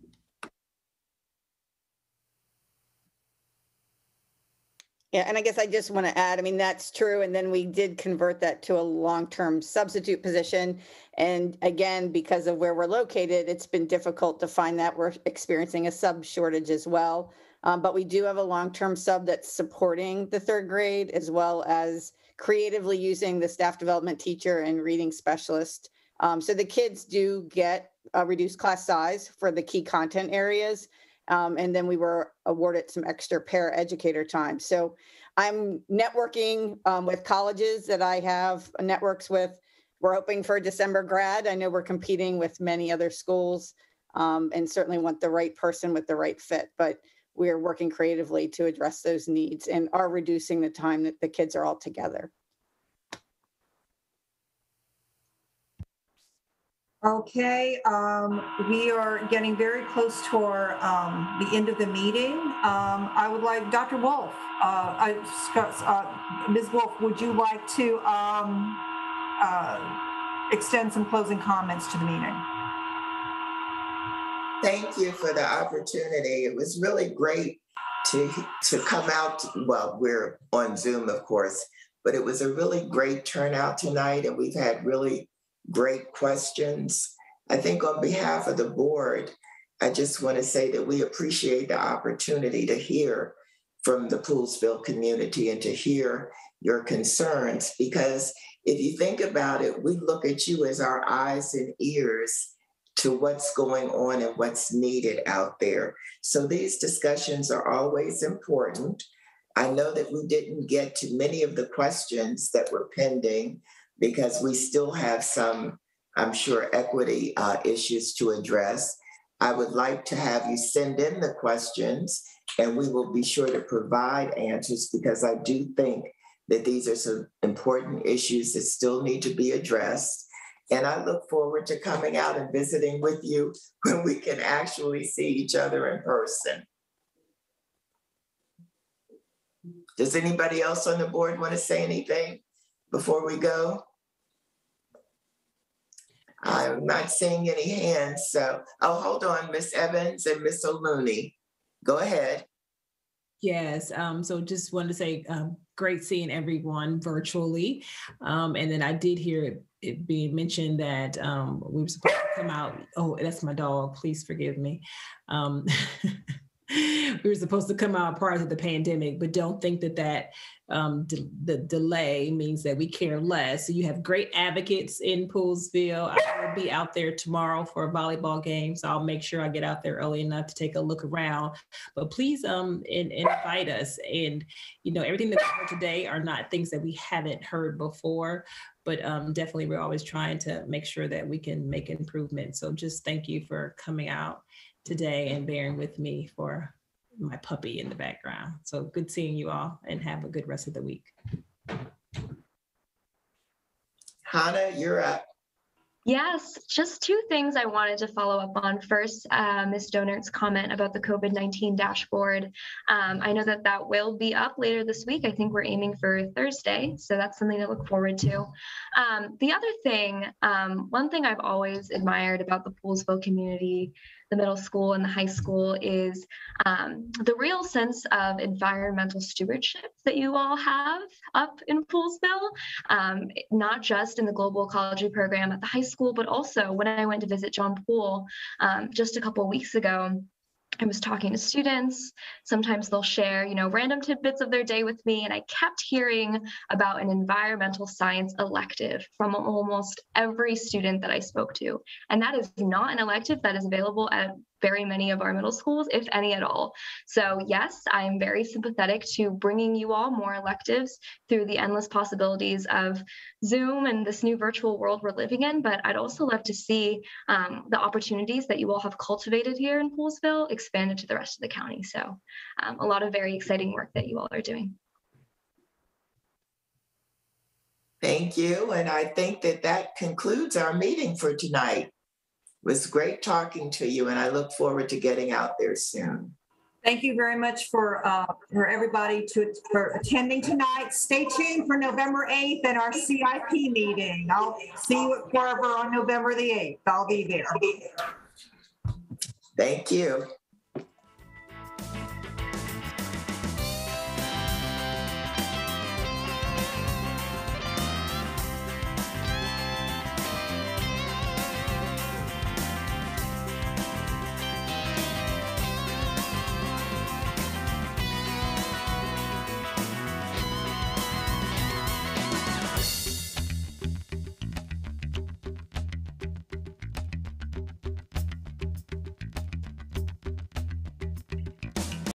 Yeah, and I guess I just want to add, I mean, that's true. And then we did convert that to a long-term substitute position. And again, because of where we're located, it's been difficult to find that. We're experiencing a sub shortage as well. Um, but we do have a long-term sub that's supporting the third grade as well as creatively using the staff development teacher and reading specialist. Um, so the kids do get a reduced class size for the key content areas. Um, and then we were awarded some extra para educator time. So I'm networking um, with colleges that I have networks with. We're hoping for a December grad. I know we're competing with many other schools um, and certainly want the right person with the right fit. But we are working creatively to address those needs and are reducing the time that the kids are all together. Okay, um, we are getting very close to our, um, the end of the meeting. Um, I would like, Dr. Wolff, uh, I, uh, Ms. Wolff, would you like to, um, uh, extend some closing comments to the meeting? Thank you for the opportunity. It was really great to, to come out. Well, we're on Zoom, of course, but it was a really great turnout tonight and we've had really great questions. I think on behalf of the board, I just want to say that we appreciate the opportunity to hear from the Poolesville community and to hear your concerns because if you think about it, we look at you as our eyes and ears to what's going on and what's needed out there. So these discussions are always important. I know that we didn't get to many of the questions that were pending because we still have some, I'm sure, equity uh, issues to address. I would like to have you send in the questions and we will be sure to provide answers because I do think that these are some important issues that still need to be addressed. And I look forward to coming out and visiting with you when we can actually see each other in person. Does anybody else on the board want to say anything before we go? I'm not seeing any hands, so, oh, hold on, Miss Evans and Miss O'Looney. Go ahead. Yes, um, so just wanted to say, um, great seeing everyone virtually. Um, and then I did hear it, it being mentioned that, um, we were supposed to come out, oh, that's my dog, please forgive me. We were supposed to come out prior to the pandemic, but don't think that that um, de- the delay means that we care less. So you have great advocates in Poolesville. I will be out there tomorrow for a volleyball game, so I'll make sure I get out there early enough to take a look around. But please um, in, invite us. And you know everything that we heard today are not things that we haven't heard before. But um, definitely, we're always trying to make sure that we can make improvements. So just thank you for coming out today and bearing with me for my puppy in the background. So good seeing you all and have a good rest of the week. Hannah, you're up. Yes, just two things I wanted to follow up on. First, uh, Ms. Donert's comment about the COVID 19 dashboard. Um, I know that that will be up later this week. I think we're aiming for Thursday, so that's something to look forward to. Um, the other thing, um, one thing I've always admired about the Poolesville community the middle school and the high school is um, the real sense of environmental stewardship that you all have up in Poolesville, um, not just in the global ecology program at the high school, but also when I went to visit John Poole um, just a couple weeks ago. I was talking to students. Sometimes they'll share, you know, random tidbits of their day with me. And I kept hearing about an environmental science elective from almost every student that I spoke to. And that is not an elective that is available at very many of our middle schools, if any at all. So yes, I am very sympathetic to bringing you all more electives through the endless possibilities of Zoom and this new virtual world we're living in. But I'd also love to see um, the opportunities that you all have cultivated here in Poolesville expanded to the rest of the county. So um, a lot of very exciting work that you all are doing. Thank you. And I think that that concludes our meeting for tonight. It was great talking to you, and I look forward to getting out there soon. Thank you very much for, uh, for everybody to, for attending tonight. Stay tuned for November 8th and our CIP meeting. I'll see you at Carver on November the 8th. I'll be there. Thank you.